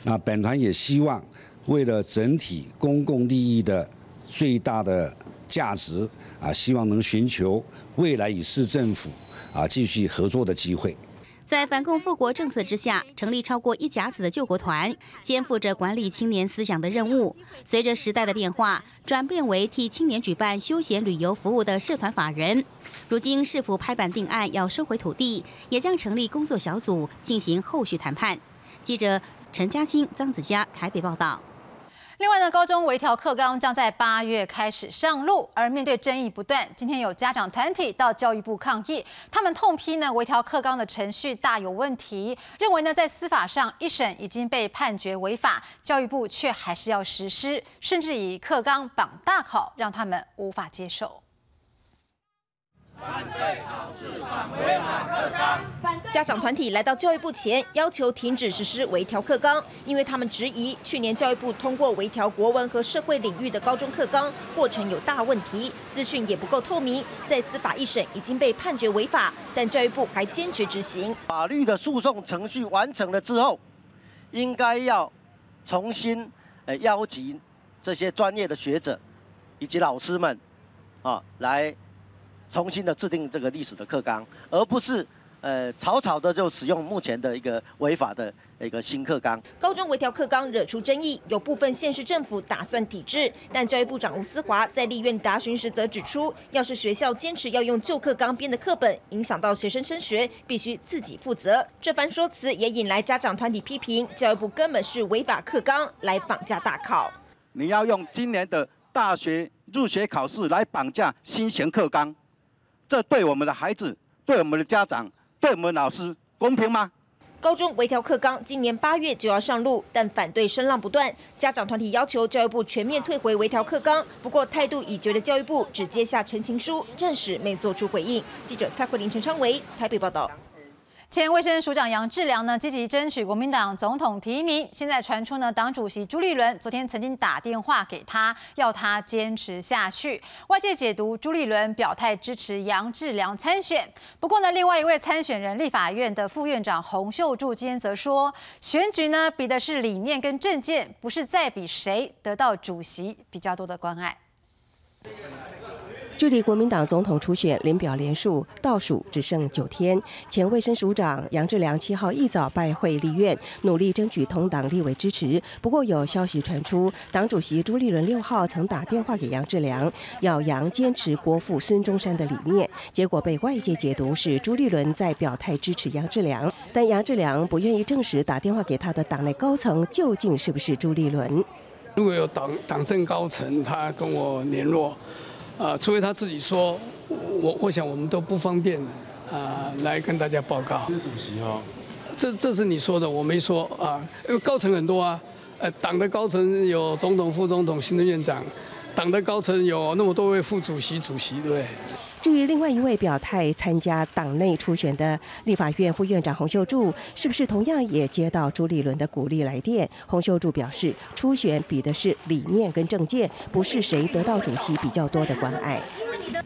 那本团也希望，为了整体公共利益的最大的价值啊，希望能寻求未来与市政府啊继续合作的机会。在反共复国政策之下，成立超过一甲子的救国团，肩负着管理青年思想的任务。随着时代的变化，转变为替青年举办休闲旅游服务的社团法人。如今市府拍板定案，要收回土地，也将成立工作小组进行后续谈判。记者陈嘉欣、张子佳台北报道。另外呢，高中微调课纲将在八月开始上路，而面对争议不断，今天有家长团体到教育部抗议，他们痛批呢微调课纲的程序大有问题，认为呢在司法上一审已经被判决违法，教育部却还是要实施，甚至以课纲绑大考，让他们无法接受。反对考试反违反课纲。家长团体来到教育部前，要求停止实施微调课纲，因为他们质疑去年教育部通过微调国文和社会领域的高中课纲过程有大问题，资讯也不够透明，在司法一审已经被判决违法，但教育部还坚决执行。法律的诉讼程序完成了之后，应该要重新呃邀集这些专业的学者以及老师们啊来。重新的制定这个历史的课纲，而不是呃草草的就使用目前的一个违法的一个新课纲。高中微调课纲惹出争议，有部分县市政府打算抵制，但教育部长吴思华在立院答询时则指出，要是学校坚持要用旧课纲编的课本，影响到学生升学，必须自己负责。这番说辞也引来家长团体批评，教育部根本是违法课纲来绑架大考。你要用今年的大学入学考试来绑架新型课纲。这对我们的孩子、对我们的家长、对我们老师公平吗？高中微调课纲今年八月就要上路，但反对声浪不断，家长团体要求教育部全面退回微调课纲。不过态度已决的教育部只接下陈情书，暂时没做出回应。记者蔡慧玲、陈昌维台北报道。前卫生署长杨志良呢，积极争取国民党总统提名。现在传出呢，党主席朱立伦昨天曾经打电话给他，要他坚持下去。外界解读朱立伦表态支持杨志良参选。不过呢，另外一位参选人立法院的副院长洪秀柱今天则说，选举呢比的是理念跟政见，不是在比谁得到主席比较多的关爱。距离国民党总统初选临表连数倒数只剩九天，前卫生署长杨志良七号一早拜会立院，努力争取同党立委支持。不过有消息传出，党主席朱立伦六号曾打电话给杨志良，要杨坚持国父孙中山的理念，结果被外界解读是朱立伦在表态支持杨志良，但杨志良不愿意证实打电话给他的党内高层究竟是不是朱立伦。如果有党党政高层他跟我联络。啊，除非他自己说，我我想我们都不方便啊来跟大家报告。主席哦，这这是你说的，我没说啊，因为高层很多啊，呃，党的高层有总统、副总统、行政院长，党的高层有那么多位副主席、主席，对不对？至于另外一位表态参加党内初选的立法院副院长洪秀柱，是不是同样也接到朱立伦的鼓励来电？洪秀柱表示，初选比的是理念跟政见，不是谁得到主席比较多的关爱。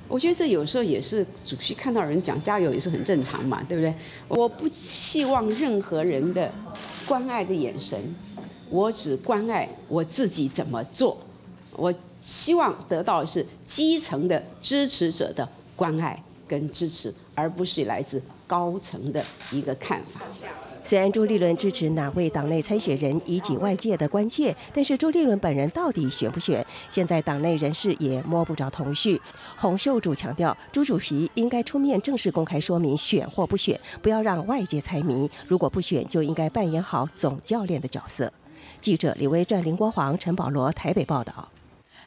我觉得这有时候也是主席看到人讲加油也是很正常嘛，对不对？我不期望任何人的关爱的眼神，我只关爱我自己怎么做。我希望得到的是基层的支持者的。关爱跟支持，而不是来自高层的一个看法。虽然朱立伦支持哪位党内参选人引起外界的关切，但是朱立伦本人到底选不选，现在党内人士也摸不着头绪。洪秀柱强调，朱主席应该出面正式公开说明选或不选，不要让外界猜谜。如果不选，就应该扮演好总教练的角色。记者李威传林国煌、陈保罗台北报道。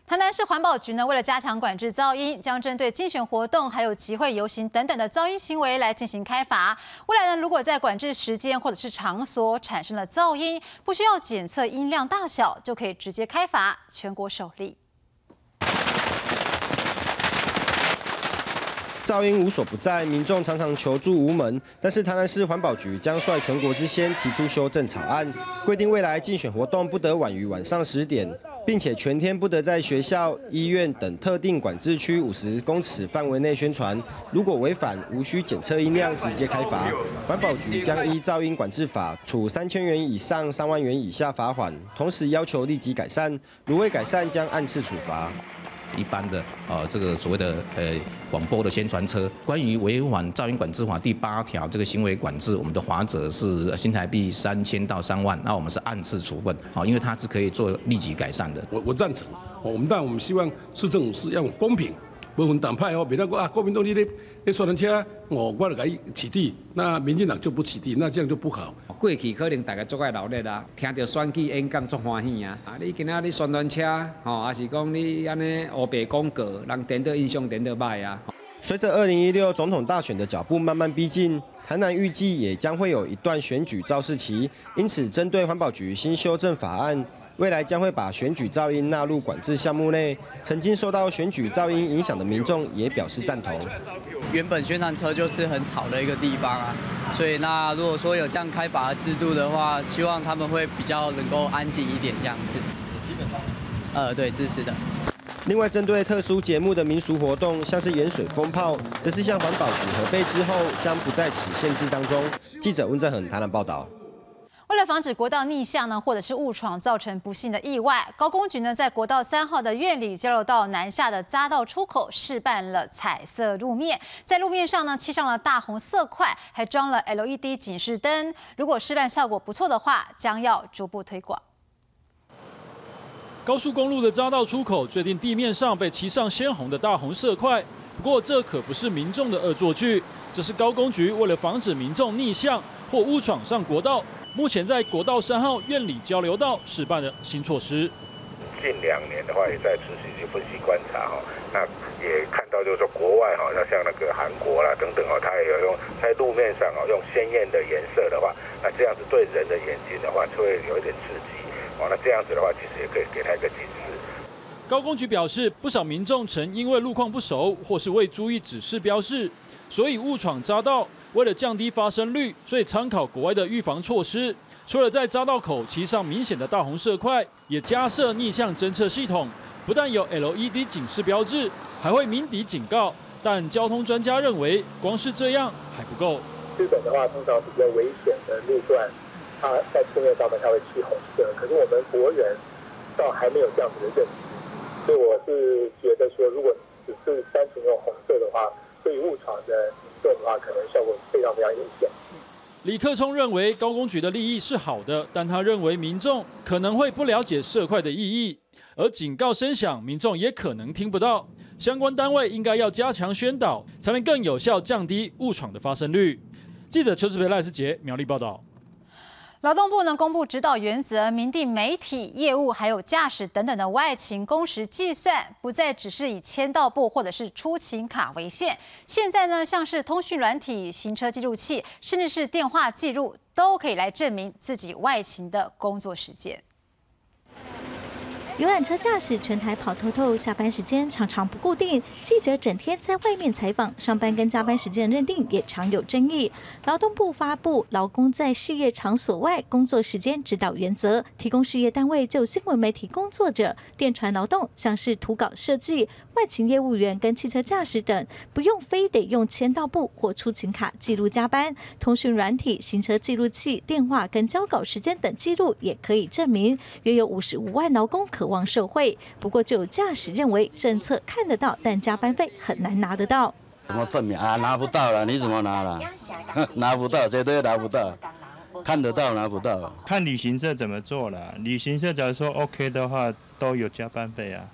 台南市环保局呢，为了加强管制噪音，将针对竞选活动、还有集会、游行等等的噪音行为来进行开罚。未来呢，如果在管制时间或者是场所产生了噪音，不需要检测音量大小，就可以直接开罚，全国首例。噪音无所不在，民众常常求助无门。但是台南市环保局将率全国之先提出修正草案，规定未来竞选活动不得晚于晚上十点。并且全天不得在学校、医院等特定管制区五十公尺范围内宣传。如果违反，无需检测音量，直接开罚。环保局将依噪音管制法处三千元以上三万元以下罚款，同时要求立即改善。如未改善，将按次处罚。一般的呃这个所谓的呃广播的宣传车，关于违反噪音管制法第八条这个行为管制，我们的罚则是新台币三千到三万，那我们是按次处分，好，因为它是可以做立即改善的。我我赞成，我们但我们希望市政府是要公平。不分党派哦，别那个啊，国民党你咧咧说人车，我我来起地，那民进党就不起地，那这样就不好。过去可能大家做爱劳力啦，听到选举演讲足欢喜啊。啊，你今仔你宣传车，吼，还是讲你安尼黑白广告，人点到印象点到歹啊。随着二零一六总统大选的脚步慢慢逼近，台南预计也将会有一段选举造势期，因此针对环保局新修正法案。未来将会把选举噪音纳入管制项目内。曾经受到选举噪音影响的民众也表示赞同。原本宣传车就是很吵的一个地方啊，所以那如果说有这样开罚制度的话，希望他们会比较能够安静一点这样子。呃，对，支持的。另外，针对特殊节目的民俗活动，像是盐水风炮，则是向环保局核备之后，将不在此限制当中。记者温正恒台南报道。为了防止国道逆向呢，或者是误闯造成不幸的意外，高工局呢在国道三号的院里交流道南下的匝道出口试办了彩色路面，在路面上呢漆上了大红色块，还装了 LED 警示灯。如果示范效果不错的话，将要逐步推广。高速公路的匝道出口最近地面上被漆上鲜红的大红色块，不过这可不是民众的恶作剧，这是高工局为了防止民众逆向或误闯上国道。目前在国道三号院里交流道试办的新措施，近两年的话也在持续去分析观察哈，那也看到到就是说国外哈，那像那个韩国啦等等哦，它也有用在路面上哦用鲜艳的颜色的话，那这样子对人的眼睛的话就会有一点刺激哦。那这样子的话，其实也可以给他一个警示。高工局表示，不少民众曾因为路况不熟或是未注意指示标示，所以误闯匝道。为了降低发生率，所以参考国外的预防措施，除了在匝道口漆上明显的大红色块，也加设逆向侦测系统。不但有 LED 警示标志，还会鸣笛警告。但交通专家认为，光是这样还不够。日本的话，通常比较危险的路段，它在车面上面它会漆红色。可是我们国人倒还没有这样子的认知，所以我是觉得说，如果只是单纯用红色的话，对于误闯的的话，可能效果非常非常有限。李克聪认为高工局的利益是好的，但他认为民众可能会不了解社块的意义。而警告声响，民众也可能听不到。相关单位应该要加强宣导，才能更有效降低误闯的发生率。记者邱志培、赖思杰苗栗报道。劳动部呢公布指导原则，明定媒体、业务还有驾驶等等的外勤工时计算，不再只是以签到簿或者是出勤卡为限。现在呢，像是通讯软体、行车记录器，甚至是电话记录，都可以来证明自己外勤的工作时间。游览车驾驶全台跑透透，下班时间常常不固定。记者整天在外面采访，上班跟加班时间认定也常有争议。劳动部发布《劳工在事业场所外工作时间指导原则》，提供事业单位就新闻媒体工作者、电传劳动，像是图稿设计、外勤业务员跟汽车驾驶等，不用非得用签到簿或出勤卡记录加班，通讯软体、行车记录器、电话跟交稿时间等记录也可以证明。约有五十五万劳工可。渴望受惠，不过就有驾驶认为政策看得到，但加班费很难拿得到。怎么证明啊？拿不到了，你怎么拿了？拿不到，绝对拿不到。看得到，拿不到。看旅行社怎么做了。旅行社假如说 OK 的话，都有加班费啊。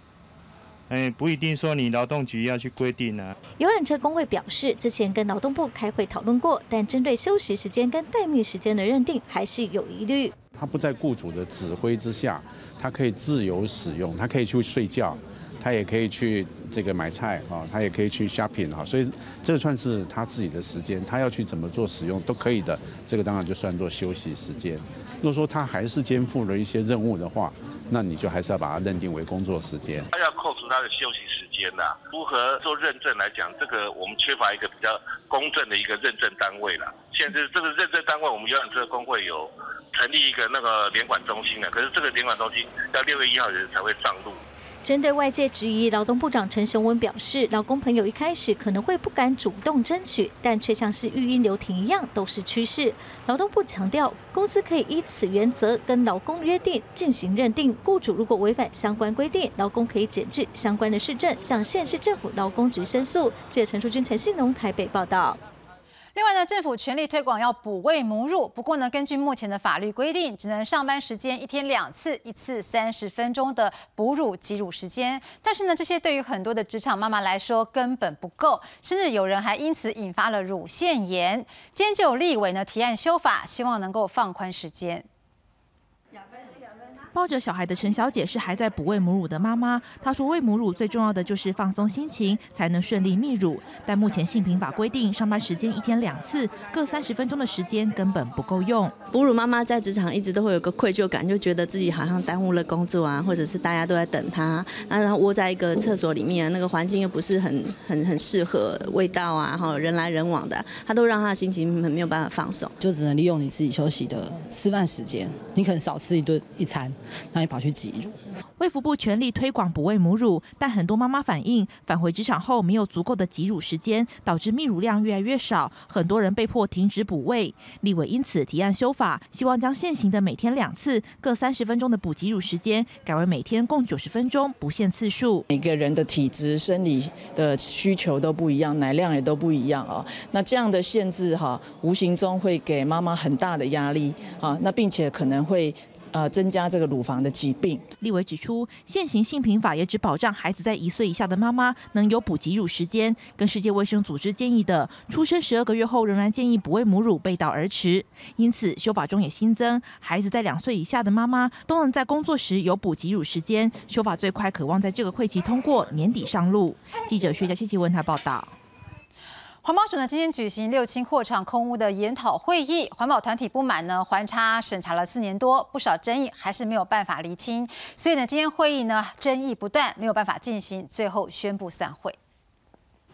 哎，不一定说你劳动局要去规定啊。游览车工会表示，之前跟劳动部开会讨论过，但针对休息时间跟待命时间的认定，还是有疑虑。他不在雇主的指挥之下。他可以自由使用，他可以去睡觉，他也可以去这个买菜啊，他也可以去 shopping 啊，所以这算是他自己的时间，他要去怎么做使用都可以的，这个当然就算作休息时间。如果说他还是肩负了一些任务的话，那你就还是要把它认定为工作时间。他要扣除他的休息时间呐，如何做认证来讲，这个我们缺乏一个比较公正的一个认证单位了。现在这个认证单位，我们游览车工会有。成立一个那个联管中心的，可是这个联管中心要六月一号人才会上路。针对外界质疑，劳动部长陈雄文表示，劳工朋友一开始可能会不敢主动争取，但却像是育婴留停一样，都是趋势。劳动部强调，公司可以依此原则跟劳工约定进行认定，雇主如果违反相关规定，劳工可以检具相关的市政，向县市政府劳工局申诉。借陈淑君、陈信农台北报道。另外呢，政府全力推广要补喂母乳。不过呢，根据目前的法律规定，只能上班时间一天两次，一次三十分钟的哺乳挤乳时间。但是呢，这些对于很多的职场妈妈来说根本不够，甚至有人还因此引发了乳腺炎。今天就有立委呢提案修法，希望能够放宽时间。抱着小孩的陈小姐是还在哺喂母乳的妈妈。她说，喂母乳最重要的就是放松心情，才能顺利泌乳。但目前性平法规定，上班时间一天两次，各三十分钟的时间根本不够用。哺乳妈妈在职场一直都会有个愧疚感，就觉得自己好像耽误了工作啊，或者是大家都在等她，那然后窝在一个厕所里面，那个环境又不是很很很适合，味道啊，哈，人来人往的，她都让她的心情很没有办法放松，就只能利用你自己休息的吃饭时间，你可能少吃一顿一餐。那你跑去挤乳？卫福部全力推广哺喂母乳，但很多妈妈反映返回职场后没有足够的挤乳时间，导致泌乳量越来越少，很多人被迫停止哺喂。立委因此提案修法，希望将现行的每天两次各三十分钟的补挤乳时间，改为每天共九十分钟，不限次数。每个人的体质、生理的需求都不一样，奶量也都不一样啊。那这样的限制哈，无形中会给妈妈很大的压力啊。那并且可能会呃增加这个乳房的疾病。立委指出。出，现行性平法也只保障孩子在一岁以下的妈妈能有补给乳时间，跟世界卫生组织建议的出生十二个月后仍然建议不喂母乳背道而驰。因此，修法中也新增，孩子在两岁以下的妈妈都能在工作时有补给乳时间。修法最快渴望在这个会期通过，年底上路。记者薛家谢奇文台报道。环保署呢今天举行六轻扩厂空污的研讨会议，环保团体不满呢，环差审查了四年多，不少争议还是没有办法厘清，所以呢今天会议呢争议不断，没有办法进行，最后宣布散会。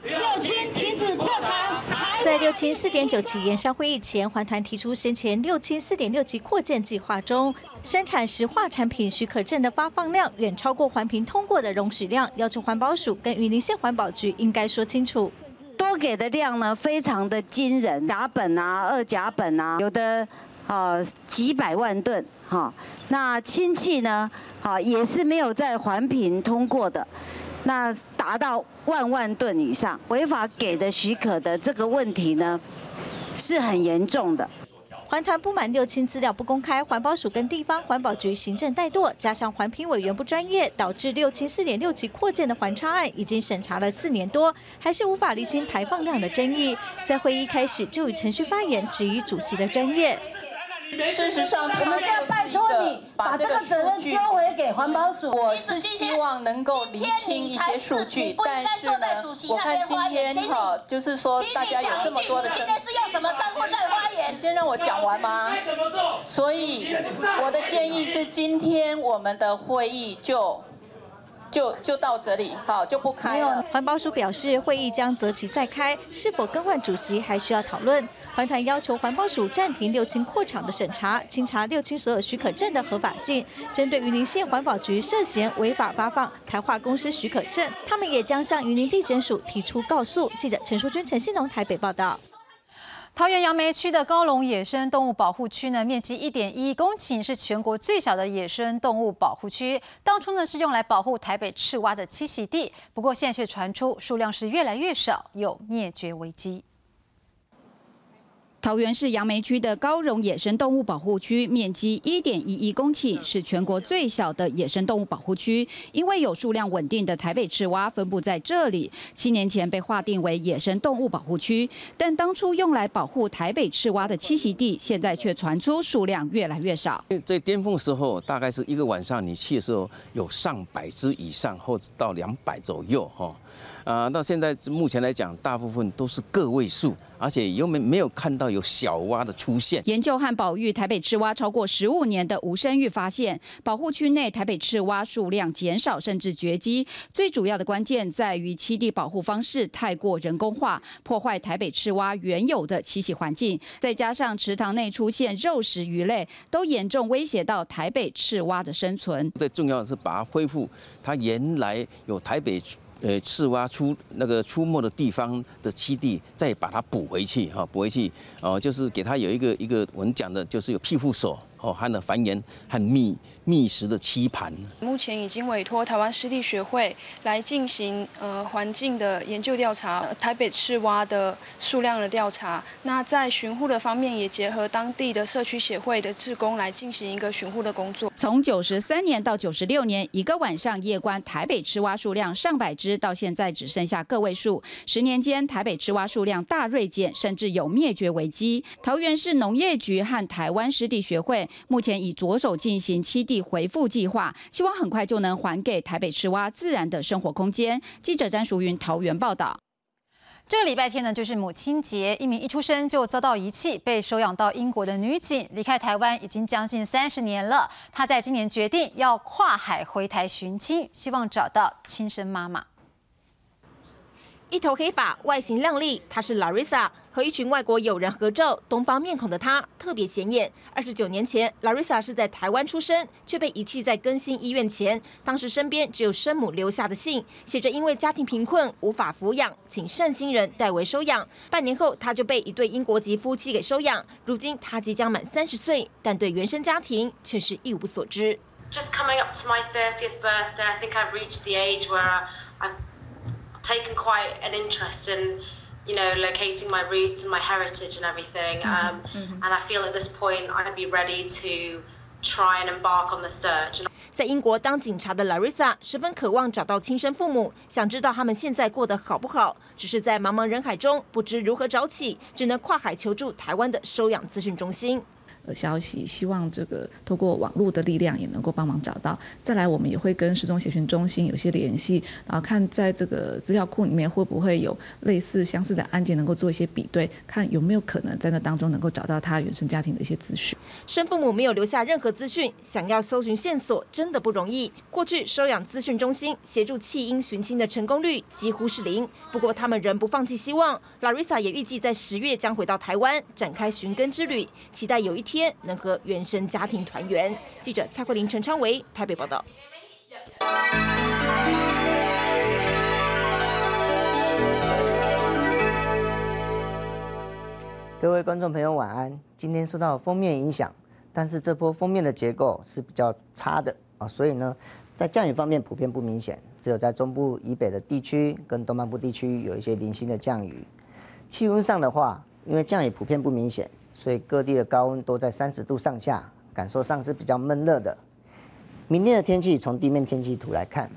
六轻停止扩厂。在六轻四点九期研商会议前，环团提出先前六轻四点六期扩建计划中，生产石化产品许可证的发放量远超过环评通过的容许量，要求环保署跟云林县环保局应该说清楚。多给的量呢，非常的惊人，甲苯啊、二甲苯啊，有的啊几百万吨哈。那氢气呢，好也是没有在环评通过的，那达到万万吨以上，违法给的许可的这个问题呢，是很严重的。环团不满六轻资料不公开，环保署跟地方环保局行政怠惰，加上环评委员不专业，导致六轻四点六级扩建的环差案已经审查了四年多，还是无法厘清排放量的争议。在会议开始就以程序发言质疑主席的专业。事实上，我们要拜托你把这个责任丢回给环保署。我是希望能够厘清一些数据，但是呢，我看今天哈，就是说大家有这么多的今天是要什么身份在发言？你先让我讲完吗？所以我的建议是，今天我们的会议就。就就到这里，好就不开了。环保署表示，会议将择期再开，是否更换主席还需要讨论。环团要求环保署暂停六轻扩厂的审查，清查六轻所有许可证的合法性。针对云林县环保局涉嫌违法发放台化公司许可证，他们也将向云林地检署提出告诉。记者陈淑君、陈信龙台北报道。桃园杨梅区的高龙野生动物保护区呢，面积一点一公顷，是全国最小的野生动物保护区。当初呢是用来保护台北赤蛙的栖息地，不过现在却传出数量是越来越少，有灭绝危机。桃园市杨梅区的高荣野生动物保护区面积一点一一公顷，是全国最小的野生动物保护区。因为有数量稳定的台北赤蛙分布在这里，七年前被划定为野生动物保护区。但当初用来保护台北赤蛙的栖息地，现在却传出数量越来越少。在巅峰时候，大概是一个晚上你去的时候有上百只以上，或者到两百左右哈。啊，到现在目前来讲，大部分都是个位数，而且又没没有看到有小蛙的出现。研究和保育台北赤蛙超过十五年的吴生玉发现，保护区内台北赤蛙数量减少甚至绝迹，最主要的关键在于栖地保护方式太过人工化，破坏台北赤蛙原有的栖息环境，再加上池塘内出现肉食鱼类，都严重威胁到台北赤蛙的生存。最重要的是把它恢复，它原来有台北。呃，刺蛙出那个出没的地方的栖地，再把它补回去哈，补回去哦，就是给它有一个一个我们讲的，就是有庇护所。哦，和的繁衍和觅觅食的栖盘。目前已经委托台湾湿地学会来进行呃环境的研究调查，台北赤蛙的数量的调查。那在巡护的方面，也结合当地的社区协会的志工来进行一个巡护的工作。从九十三年到九十六年，一个晚上夜观台北赤蛙数量上百只，到现在只剩下个位数。十年间，台北赤蛙数量大锐减，甚至有灭绝危机。桃园市农业局和台湾湿地学会。目前已着手进行七地回复计划，希望很快就能还给台北赤蛙自然的生活空间。记者詹淑云桃园报道。这个礼拜天呢，就是母亲节，一名一出生就遭到遗弃、被收养到英国的女警，离开台湾已经将近三十年了。她在今年决定要跨海回台寻亲，希望找到亲生妈妈。一头黑发，外形靓丽，她是 Larissa。和一群外国友人合照，东方面孔的他特别显眼。二十九年前，Larissa 是在台湾出生，却被遗弃在更新医院前。当时身边只有生母留下的信，写着因为家庭贫困无法抚养，请善心人代为收养。半年后，他就被一对英国籍夫妻给收养。如今他即将满三十岁，但对原生家庭却是一无所知。Just coming up to my thirtieth birthday, I think I've reached the age where I've taken quite an interest in. You know, locating my roots and my heritage and everything. Mm-hmm. Um, mm-hmm. And I feel at this point I'd be ready to try and embark on the search. 在英国当警察的 Larissa 十分渴望找到亲生父母，想知道他们现在过得好不好。只是在茫茫人海中不知如何找起，只能跨海求助台湾的收养资讯中心。消息，希望这个透过网络的力量也能够帮忙找到。再来，我们也会跟失踪协寻中心有些联系，然后看在这个资料库里面会不会有类似相似的案件，能够做一些比对，看有没有可能在那当中能够找到他原生家庭的一些资讯。生父母没有留下任何资讯，想要搜寻线索真的不容易。过去收养资讯中心协助弃婴寻亲的成功率几乎是零，不过他们仍不放弃希望。Larissa 也预计在十月将回到台湾展开寻根之旅，期待有一天。天能和原生家庭团圆。记者蔡慧玲、陈昌维台北报道。各位观众朋友，晚安。今天受到封面影响，但是这波封面的结构是比较差的啊，所以呢，在降雨方面普遍不明显，只有在中部以北的地区跟东半部地区有一些零星的降雨。气温上的话，因为降雨普遍不明显。所以各地的高温都在三十度上下，感受上是比较闷热的。明天的天气从地面天气图来看，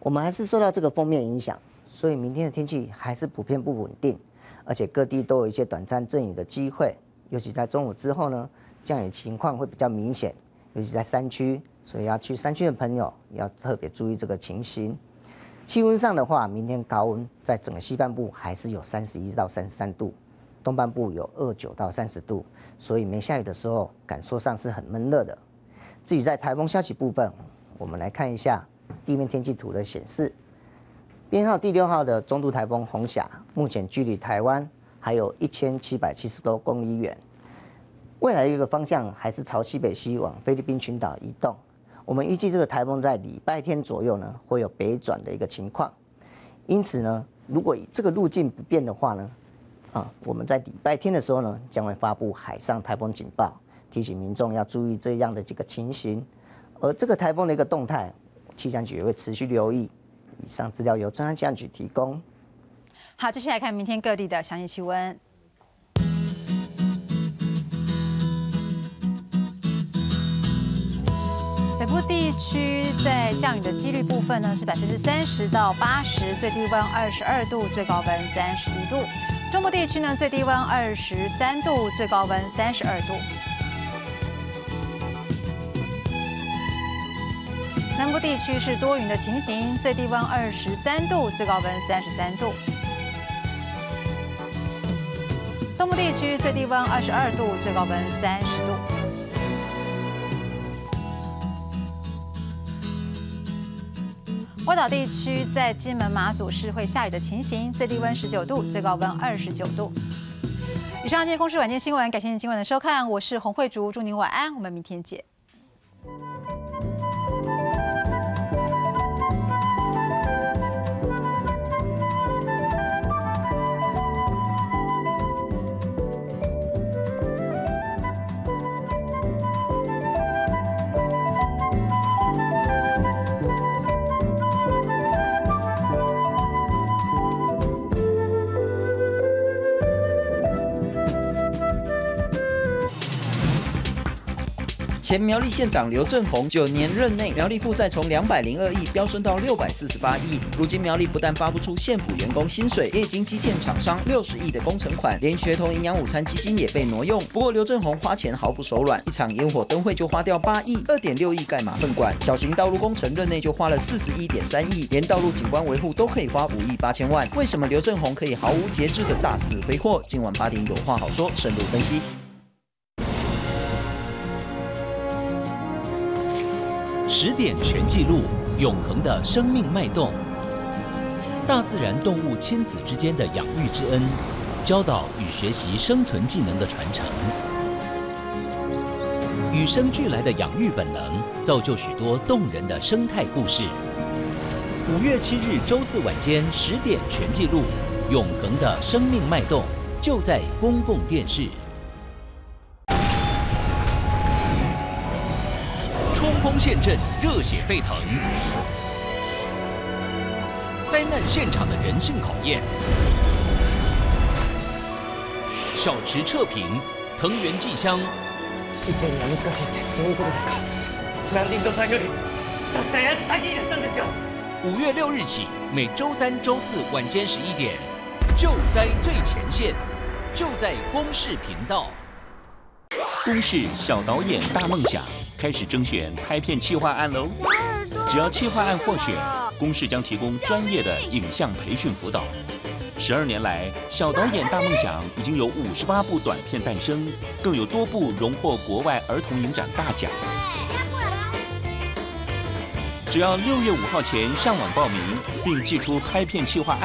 我们还是受到这个封面影响，所以明天的天气还是普遍不稳定，而且各地都有一些短暂阵雨的机会，尤其在中午之后呢，降雨情况会比较明显，尤其在山区，所以要去山区的朋友要特别注意这个情形。气温上的话，明天高温在整个西半部还是有三十一到三十三度。东半部有二九到三十度，所以没下雨的时候，感受上是很闷热的。至于在台风消息部分，我们来看一下地面天气图的显示。编号第六号的中度台风红霞，目前距离台湾还有一千七百七十多公里远。未来一个方向还是朝西北西往菲律宾群岛移动。我们预计这个台风在礼拜天左右呢，会有北转的一个情况。因此呢，如果这个路径不变的话呢，啊，我们在礼拜天的时候呢，将会发布海上台风警报，提醒民众要注意这样的几个情形。而这个台风的一个动态，气象局也会持续留意。以上资料由中央气象局提供。好，接下来看明天各地的详细气温。北部地区在降雨的几率部分呢，是百分之三十到八十，最低温二十二度，最高温三十一度。中部地区呢，最低温二十三度，最高温三十二度。南部地区是多云的情形，最低温二十三度，最高温三十三度。东部地区最低温二十二度，最高温三十度。波岛地区在金门、马祖是会下雨的情形，最低温十九度，最高温二十九度。以上就是公视晚间新闻，感谢您今晚的收看，我是洪慧竹，祝您晚安，我们明天见。前苗栗县长刘正宏九年任内，苗栗负债从两百零二亿飙升到六百四十八亿。如今苗栗不但发不出县府员工薪水，也已经积欠厂商六十亿的工程款，连学童营养午餐基金也被挪用。不过刘正宏花钱毫不手软，一场烟火灯会就花掉八亿，二点六亿盖马粪馆，小型道路工程任内就花了四十一点三亿，连道路景观维护都可以花五亿八千万。为什么刘正宏可以毫无节制的大肆挥霍？今晚八点有话好说，深入分析。十点全记录，永恒的生命脉动，大自然动物亲子之间的养育之恩，教导与学习生存技能的传承，与生俱来的养育本能，造就许多动人的生态故事。五月七日周四晚间十点全记录，永恒的生命脉动，就在公共电视。冲锋陷阵，热血沸腾；灾难现场的人性考验。小池测评，藤原纪香。一点が難しいってどういうことですか？何人と探り、 五月六日起，每周三、周四晚间十一点，救灾最前线，就在公视频道。公视小导演大梦想 开始征选拍片企划案喽！只要企划案获选，公视将提供专业的影像培训辅导。十二年来，小导演大梦想已经有五十八部短片诞生，更有多部荣获国外儿童影展大奖。只要六月五号前上网报名，并寄出拍片企划案。